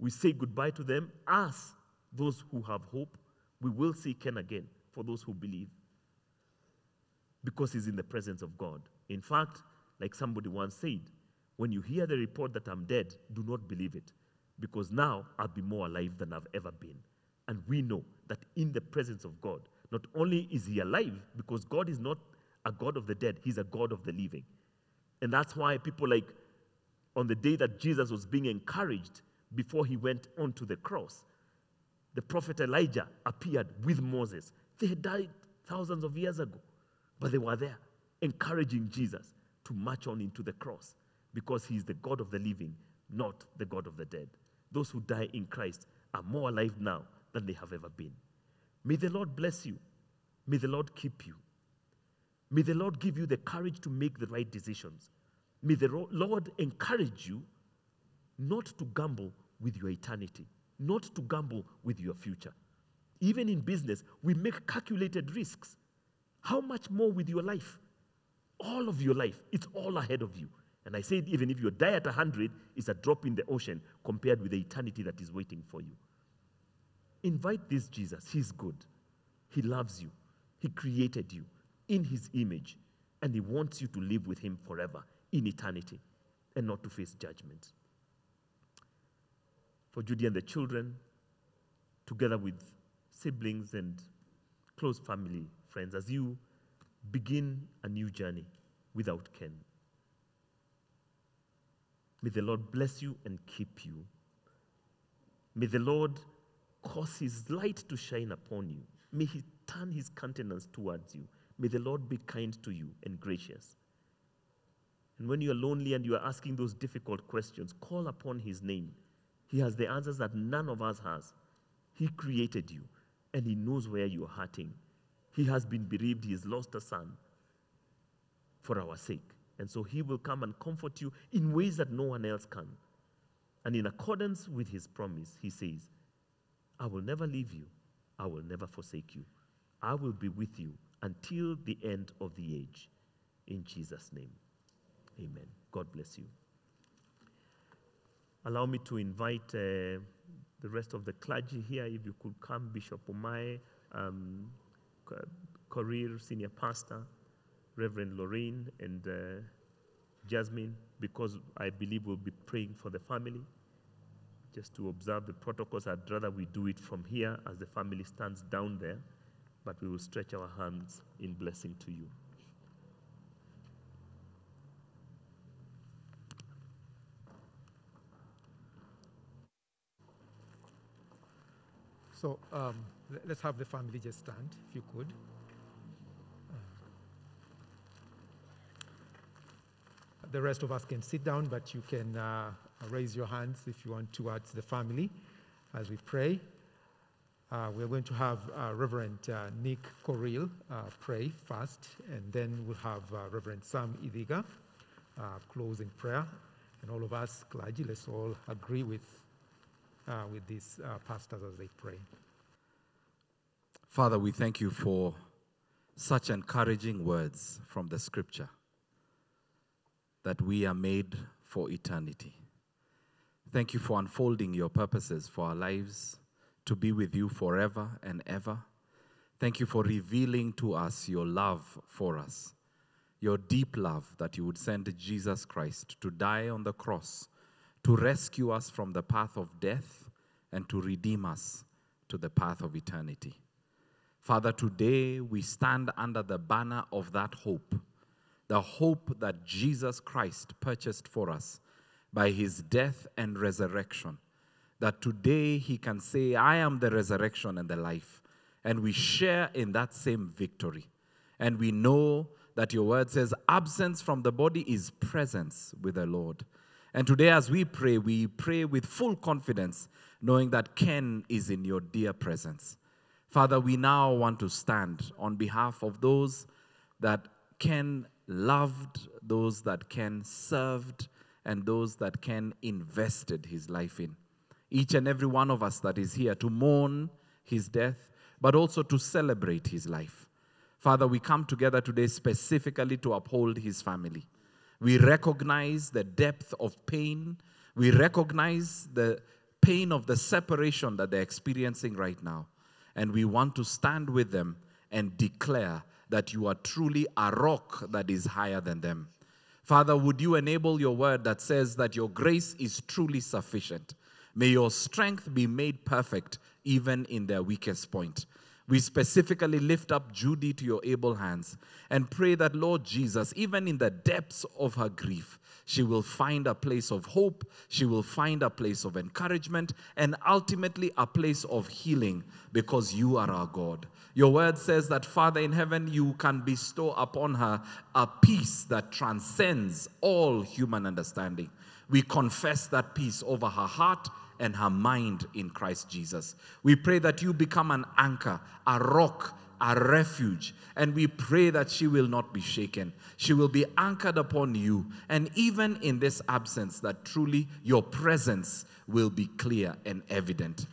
We say goodbye to them as those who have hope. We will see Ken again for those who believe because he's in the presence of God. In fact, like somebody once said, when you hear the report that I'm dead, do not believe it because now I'll be more alive than I've ever been. And we know that in the presence of God, not only is he alive, because God is not a God of the dead, he's a God of the living. And that's why people like on the day that Jesus was being encouraged before he went onto the cross, the prophet Elijah appeared with Moses. They had died thousands of years ago, but they were there encouraging Jesus to march on into the cross because he is the God of the living, not the God of the dead. Those who die in Christ are more alive now than they have ever been. May the Lord bless you. May the Lord keep you. May the Lord give you the courage to make the right decisions. May the Lord encourage you not to gamble with your eternity, not to gamble with your future. Even in business, we make calculated risks. How much more with your life? All of your life, it's all ahead of you. And I said, even if you die at 100, it's a drop in the ocean compared with the eternity that is waiting for you. Invite this Jesus. He's good. He loves you. He created you in his image. And he wants you to live with him forever in eternity and not to face judgment. For Judy and the children, together with siblings and close family friends, as you begin a new journey without Ken. May the Lord bless you and keep you. May the Lord cause his light to shine upon you. May he turn his countenance towards you. May the Lord be kind to you and gracious. And when you are lonely and you are asking those difficult questions, call upon his name. He has the answers that none of us has. He created you and he knows where you are hurting. He has been bereaved, he has lost a son for our sake. And so he will come and comfort you in ways that no one else can. And in accordance with his promise, he says, I will never leave you, I will never forsake you. I will be with you until the end of the age. In Jesus' name, amen. God bless you. Allow me to invite uh, the rest of the clergy here. If you could come, Bishop Omai, um, Senior Pastor, Reverend Lorraine, and uh, Jasmine, because I believe we'll be praying for the family just to observe the protocols. I'd rather we do it from here as the family stands down there, but we will stretch our hands in blessing to you. So um, let's have the family just stand, if you could. Uh, the rest of us can sit down, but you can uh, raise your hands if you want towards the family as we pray. Uh, we're going to have uh, Reverend uh, Nick Korir uh, pray first, and then we'll have uh, Reverend Sam Idiga uh, close in prayer. And all of us, clergy, let's all agree with, uh, with these uh, pastors as they pray. Father, we thank you for such encouraging words from the scripture that we are made for eternity. Thank you for unfolding your purposes for our lives to be with you forever and ever. Thank you for revealing to us your love for us, your deep love that you would send Jesus Christ to die on the cross, to rescue us from the path of death, and to redeem us to the path of eternity. Father, today we stand under the banner of that hope, the hope that Jesus Christ purchased for us by his death and resurrection. That today he can say, I am the resurrection and the life. And we share in that same victory. And we know that your word says, absence from the body is presence with the Lord. And today, as we pray, we pray with full confidence, knowing that Ken is in your dear presence. Father, we now want to stand on behalf of those that Ken loved, those that Ken served, and those that Ken invested his life in. Each and every one of us that is here to mourn his death, but also to celebrate his life. Father, we come together today specifically to uphold his family. We recognize the depth of pain. We recognize the pain of the separation that they're experiencing right now. And we want to stand with them and declare that you are truly a rock that is higher than them. Father, would you enable your word that says that your grace is truly sufficient? May your strength be made perfect even in their weakest point. We specifically lift up Judy to your able hands and pray that, Lord Jesus, even in the depths of her grief, she will find a place of hope, she will find a place of encouragement, and ultimately a place of healing because you are our God. Your word says that, Father in heaven, you can bestow upon her a peace that transcends all human understanding. We confess that peace over her heart and her mind in Christ Jesus. We pray that you become an anchor, a rock, a refuge, and we pray that she will not be shaken. She will be anchored upon you, and even in this absence, that truly your presence will be clear and evident.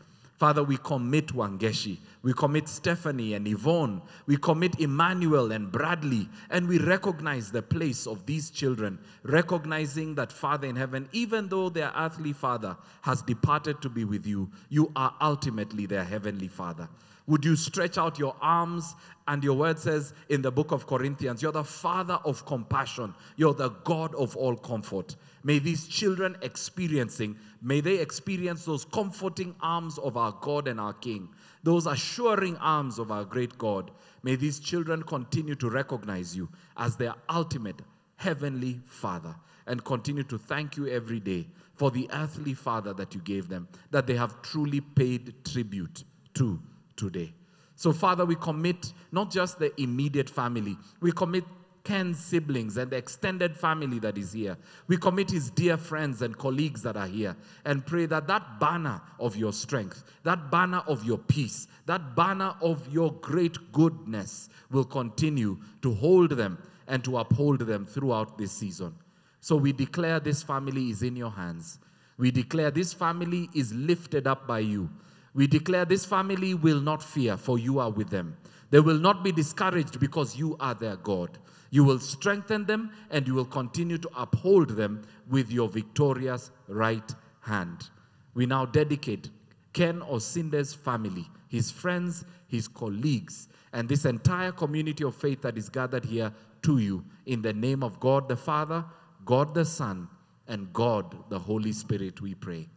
Father, we commit Wangechi, we commit Stephanie and Yvonne, we commit Emmanuel and Bradley, and we recognize the place of these children, recognizing that Father in heaven, even though their earthly father has departed to be with you, you are ultimately their heavenly father. Would you stretch out your arms? And your word says in the book of Corinthians, you're the father of compassion, you're the God of all comfort. May these children experiencing, may they experience those comforting arms of our God and our King, those assuring arms of our great God. May these children continue to recognize you as their ultimate heavenly Father and continue to thank you every day for the earthly Father that you gave them, that they have truly paid tribute to today. So, Father, we commit not just the immediate family, we commit Ken's siblings and the extended family that is here. We commit his dear friends and colleagues that are here and pray that that banner of your strength, that banner of your peace, that banner of your great goodness will continue to hold them and to uphold them throughout this season. So we declare this family is in your hands. We declare this family is lifted up by you. We declare this family will not fear, for you are with them. They will not be discouraged because you are their God. You will strengthen them and you will continue to uphold them with your victorious right hand. We now dedicate Ken Osinde's family, his friends, his colleagues, and this entire community of faith that is gathered here to you in the name of God the Father, God the Son, and God the Holy Spirit, we pray.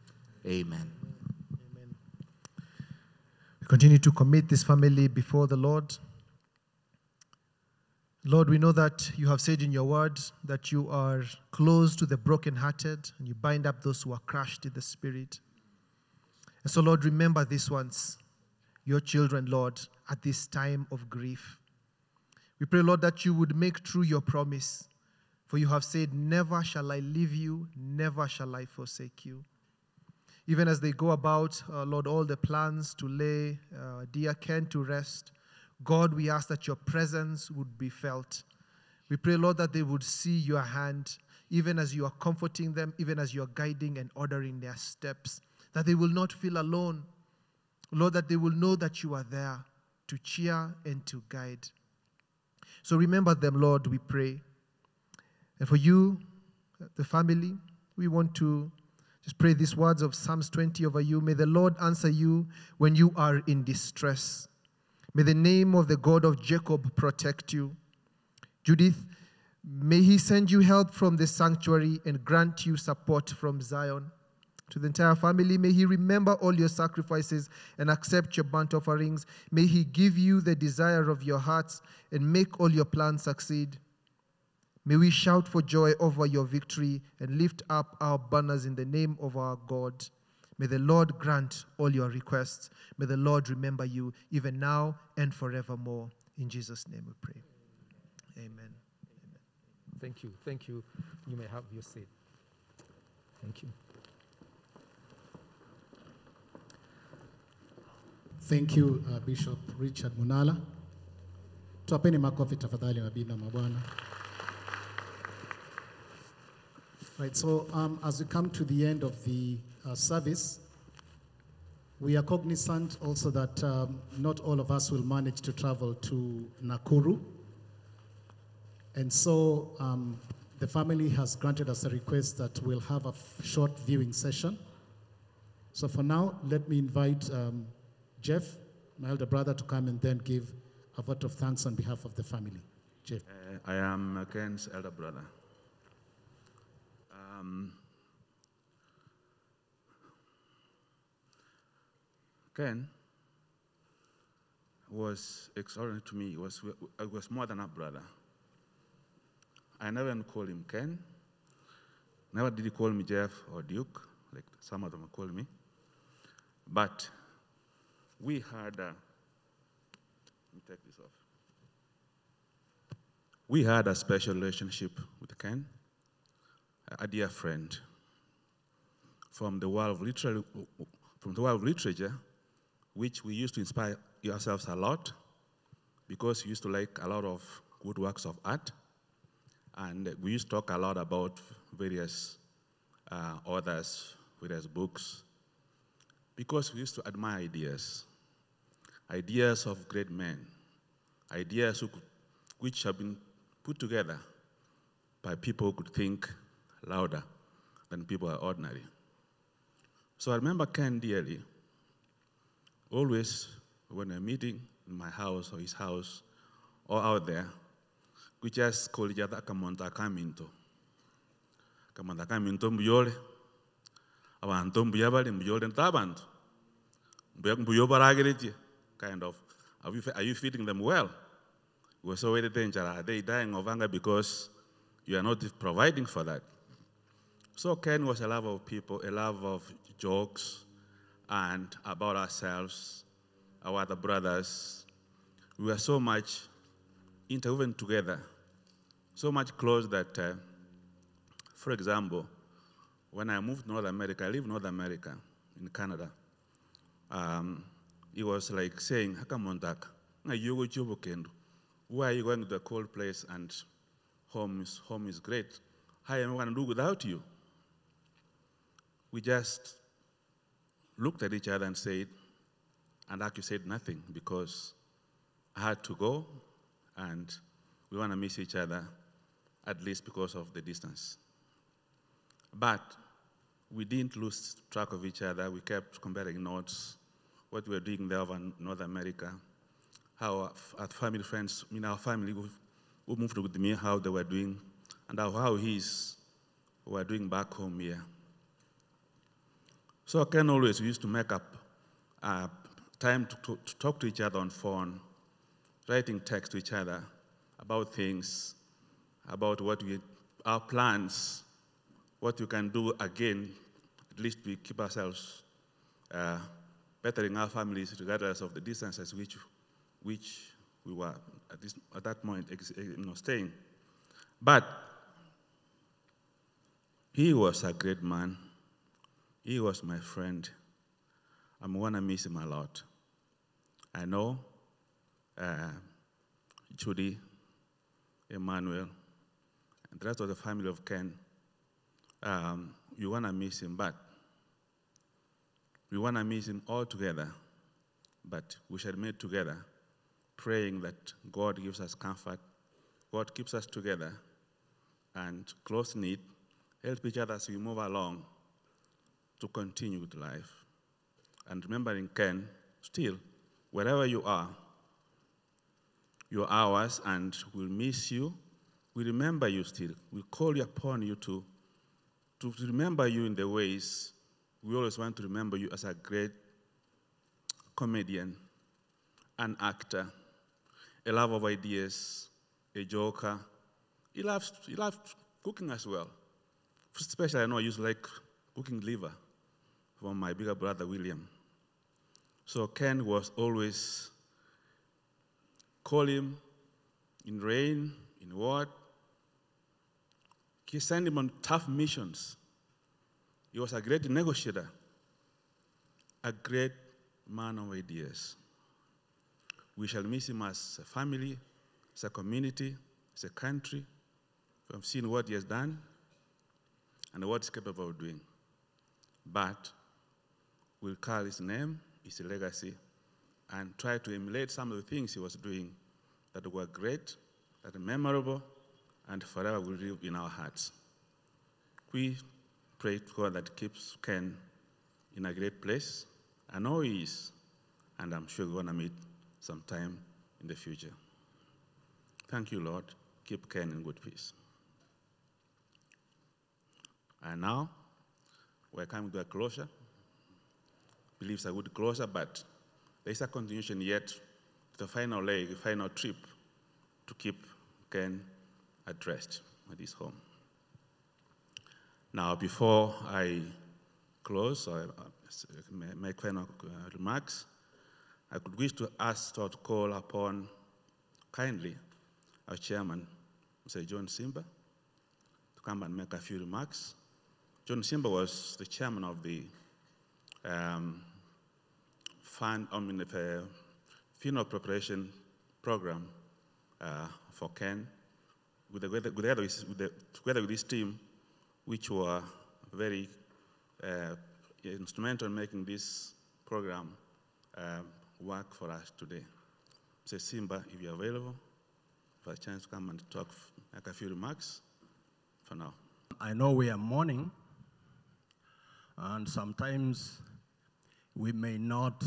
Amen. Continue to commit this family before the Lord. Lord, we know that you have said in your word that you are close to the brokenhearted and you bind up those who are crushed in the spirit. And so, Lord, remember these ones, your children, Lord, at this time of grief. We pray, Lord, that you would make true your promise For you have said, Never shall I leave you, never shall I forsake you. Even as they go about, uh, Lord, all the plans to lay uh, dear Ken to rest, God, we ask that your presence would be felt. We pray, Lord, that they would see your hand, even as you are comforting them, even as you are guiding and ordering their steps, that they will not feel alone. Lord, that they will know that you are there to cheer and to guide. So remember them, Lord, we pray. And for you, the family, we want to just pray these words of Psalms 20 over you. May the Lord answer you when you are in distress. May the name of the God of Jacob protect you. Judith, may he send you help from the sanctuary and grant you support from Zion. To the entire family, may he remember all your sacrifices and accept your burnt offerings. May he give you the desire of your hearts and make all your plans succeed. May we shout for joy over your victory and lift up our banners in the name of our God. May the Lord grant all your requests. May the Lord remember you even now and forevermore. In Jesus' name we pray. Amen. Thank you. Thank you. You may have your seat. Thank you. Thank you, uh, Bishop Richard Munala. Tuwapeni makofi tafadhali mabibi na mabwana. Right, so um, as we come to the end of the uh, service, we are cognizant also that um, not all of us will manage to travel to Nakuru. And so um, the family has granted us a request that we'll have a short viewing session. So for now, let me invite um, Jeff, my elder brother, to come and then give a vote of thanks on behalf of the family. Jeff. Uh, I am Ken's elder brother. Um, Ken was extraordinary to me. He was, he was more than a brother. I never called him Ken. Never did he call me Jeff or Duke, like some of them call me. But we had, uh, let me take this off. We had a special relationship with Ken, a dear friend. From the world of literature, from the world of literature, which we used to inspire ourselves a lot, because we used to like a lot of good works of art, and we used to talk a lot about various uh, authors, various books, because we used to admire ideas, ideas of great men, ideas who could, which have been put together by people who could think louder than people are ordinary. So I remember Ken dearly. Always, when we're meeting in my house or his house or out there, we just call each other kamonta kaminto. Kamonta kaminto mbuyole. Abantu mbuya bali mbuyole ntabantu. Mbuya mbuyo baragiriti. Kind of. Are you, are you feeding them well? We're so very dangerous. Are they dying of hunger because you are not providing for that? So Ken was a love of people, a love of jokes and about ourselves, our other brothers. We were so much interwoven together, so much close that, uh, for example, when I moved to North America, I live in North America, in Canada. Um, he was like saying, Hakamontak, why are you going to the cold place and home is, home is great? How am I going to do without you? We just looked at each other and said, and actually said nothing because I had to go and we want to miss each other, at least because of the distance. But we didn't lose track of each other. We kept comparing notes, what we were doing there over in North America, how our, family friends, I mean, our family who, moved with me, how they were doing, and how, he's were doing back home here. So Ken always used to make up uh, time to, to, to talk to each other on phone, writing text to each other about things, about what we, our plans, what we can do again. At least we keep ourselves uh, bettering our families regardless of the distances which, which we were at, this, at that point you know, staying. But He was a great man. He was my friend. I'm going to miss him a lot. I know uh, Judy, Emmanuel, and the rest of the family of Ken, um, you want to miss him, but we want to miss him all together. But we shall meet together, praying that God gives us comfort, God keeps us together, and close knit, help each other as we move along to continue with life. And remembering Ken, still, wherever you are, you're ours, and we'll miss you. We remember you still. We'll call you upon you to, to remember you in the ways we always want to remember you as a great comedian, an actor, a lover of ideas, a joker. He loves, he loves cooking as well. Especially, I know to like cooking liver from my bigger brother, William. So Ken was always call him in rain, in what. He sent him on tough missions. He was a great negotiator, a great man of ideas. We shall miss him as a family, as a community, as a country. We have seen what he has done and what he's capable of doing. But we'll call his name, his legacy, and try to emulate some of the things he was doing that were great, that are memorable, and forever will live in our hearts. We pray to God that keeps Ken in a great place. I know he is, and I'm sure we're going to meet sometime in the future. Thank you, Lord. Keep Ken in good peace. And now, we're coming to a closure. Believes a good closure, but there's a continuation yet, the final leg, the final trip to keep Ken at rest at his home. Now, before I close uh, make final uh, remarks, I could wish to ask to call upon kindly our chairman, Mr. John Simba, to come and make a few remarks. John Simba was the chairman of the um, fund, I mean, the funeral preparation program uh, for Ken, with the, together, with the, together with his team, which were very uh, instrumental in making this program uh, work for us today. Say Simba, if you're available, for a chance to come and talk, make a few remarks for now. I know we are mourning, and sometimes we may not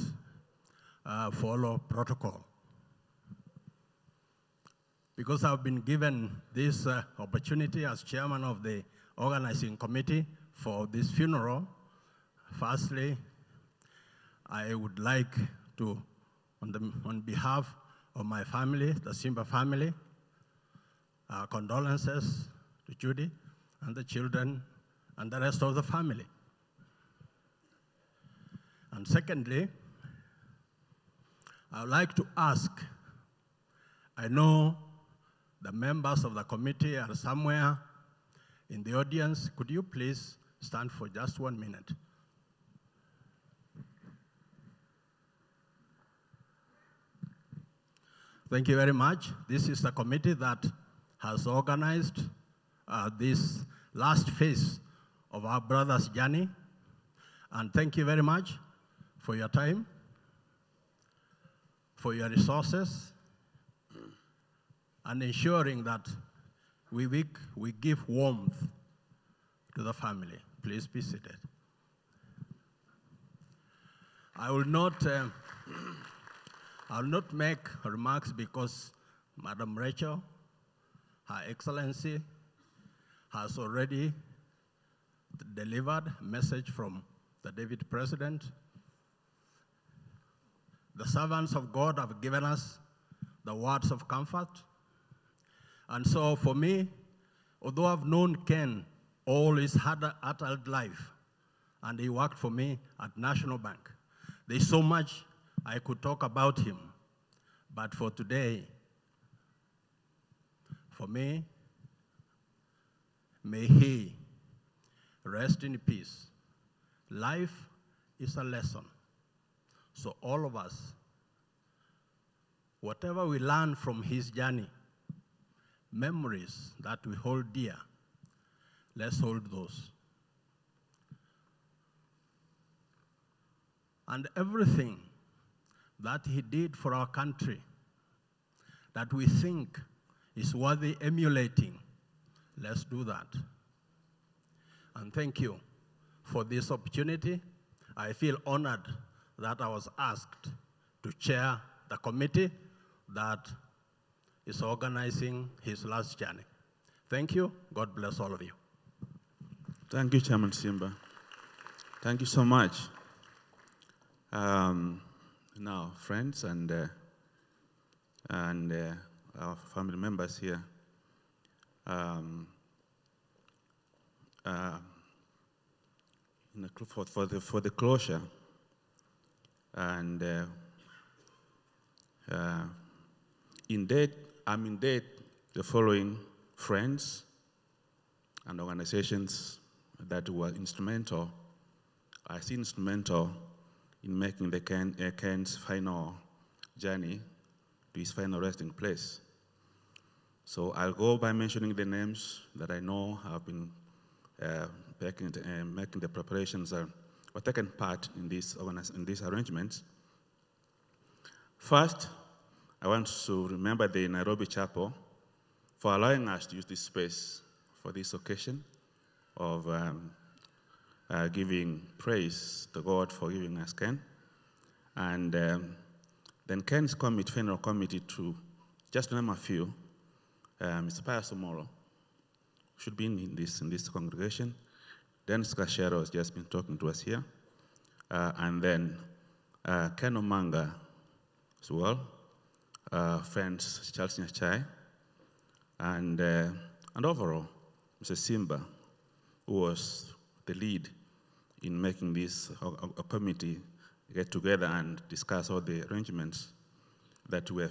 uh, follow protocol. Because I've been given this uh, opportunity as chairman of the organizing committee for this funeral, firstly, I would like to, on, the, on behalf of my family, the Simba family, uh, condolences to Judy and the children and the rest of the family. And secondly, I would like to ask, I know the members of the committee are somewhere in the audience. Could you please stand for just one minute? Thank you very much. This is the committee that has organized uh, this last phase of our brother's journey. And thank you very much for your time, for your resources, and ensuring that we, we, we give warmth to the family. Please be seated. I will not, uh, I will not make remarks because Madam Rachel, Her Excellency, has already delivered message from the David President. The servants of God have given us the words of comfort. And so for me, although I've known Ken all his hard adult life, and he worked for me at National Bank, there's so much I could talk about him. But for today, for me, may he rest in peace. Life is a lesson. So, all of us, whatever we learn from his journey, memories that we hold dear, let's hold those. And everything that he did for our country that we think is worthy emulating, let's do that. And thank you for this opportunity. I feel honored that I was asked to chair the committee that is organizing his last journey. Thank you. God bless all of you. Thank you, Chairman Simba. Thank you so much. Um, now, friends and uh, and uh, our family members here, um, uh, in the for, for the for the closure, and uh, uh, in debt, I'm in debt the following friends and organizations that were instrumental, I see instrumental in making the Ken, uh, Ken's final journey to his final resting place. So I'll go by mentioning the names that I know have been uh, making, uh, making the preparations uh, or taken part in this, in these arrangements. First, I want to remember the Nairobi Chapel for allowing us to use this space for this occasion of um, uh, giving praise to God for giving us Ken. And um, then Ken's committee, funeral committee, to just to name a few, uh, Mr. Pius tomorrow should be in this, in this congregation. Dennis Kashero has just been talking to us here. Uh, and then uh, Ken Omanga as well, uh, friends Charles Nyachai, and, uh, and overall, Mr. Simba, who was the lead in making this a, committee get together and discuss all the arrangements that we're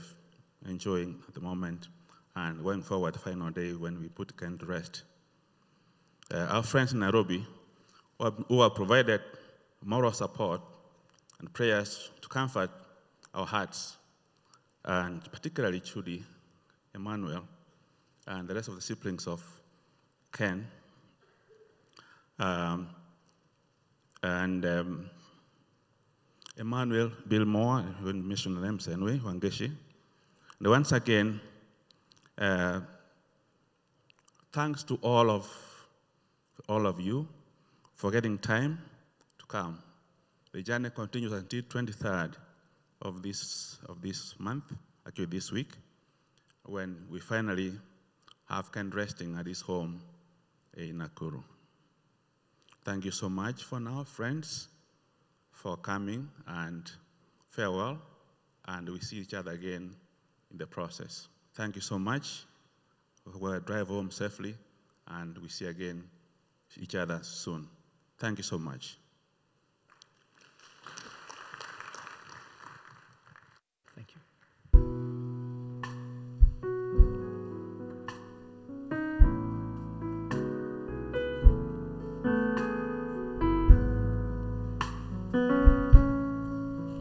enjoying at the moment and going forward, final day when we put Ken to rest. Uh, our friends in Nairobi who have, who have provided moral support and prayers to comfort our hearts, and particularly Judy, Emmanuel, and the rest of the siblings of Ken. Um, and um, Emmanuel, Bill Moore, will mention the names anyway, Wangechi. And once again, uh, thanks to all of, all of you for getting time to come. The journey continues until 23rd of this, of this month, actually this week, when we finally have Ken resting at his home in Nakuru. Thank you so much for now, friends, for coming and farewell, and we see each other again in the process. Thank you so much. We'll drive home safely, and we see again each other soon. Thank you so much. Thank you.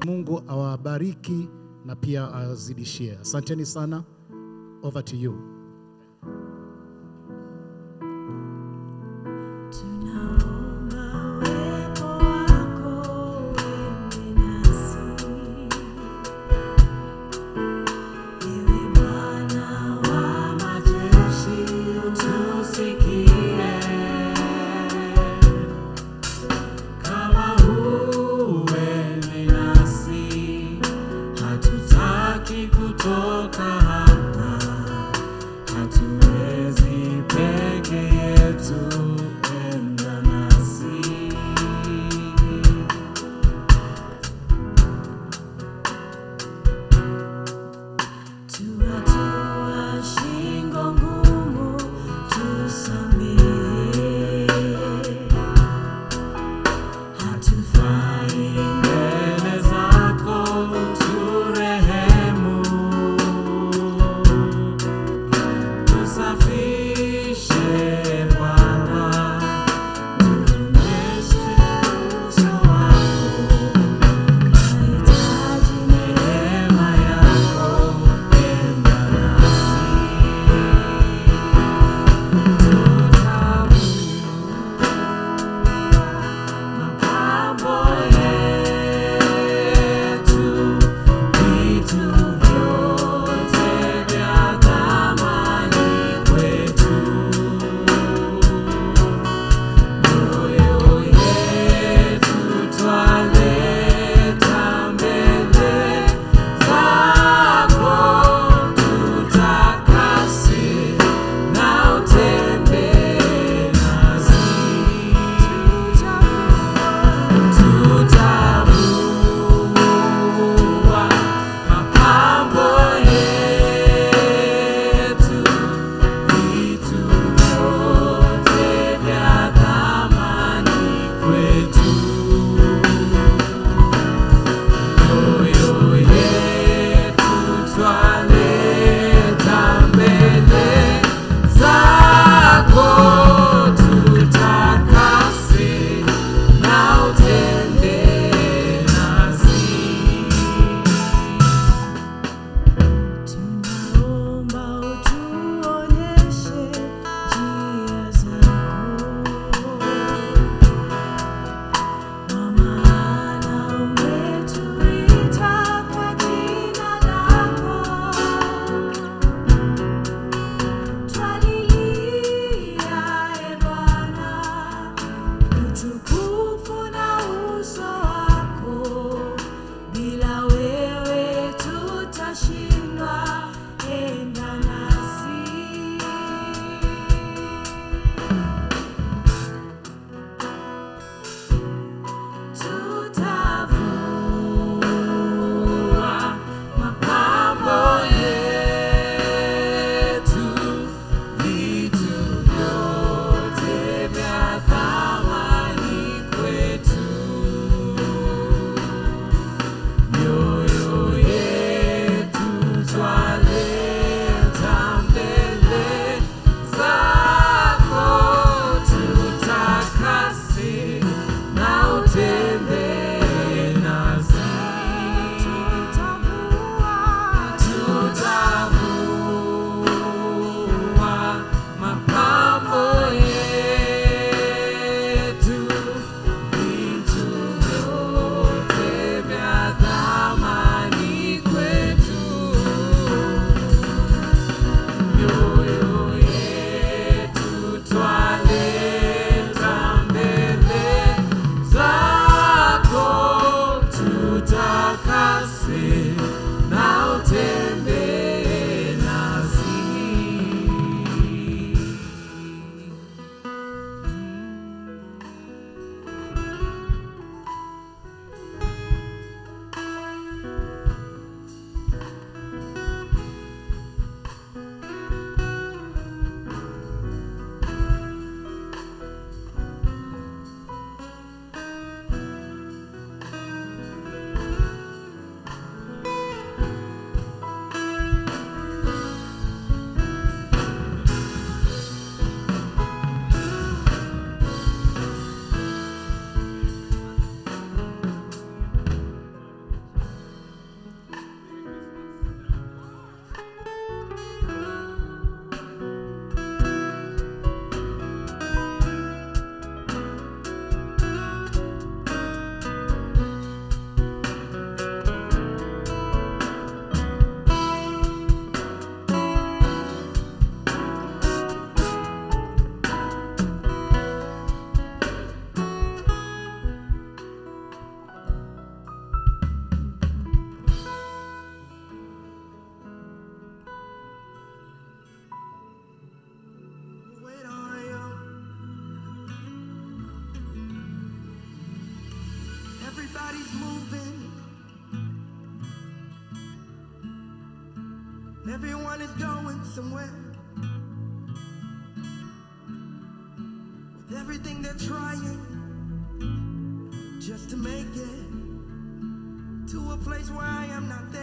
Mungu awabariki na pia awazidishie. Asanteni sana. Over to you. Somewhere. With everything they're trying just to make it to a place where I am not there.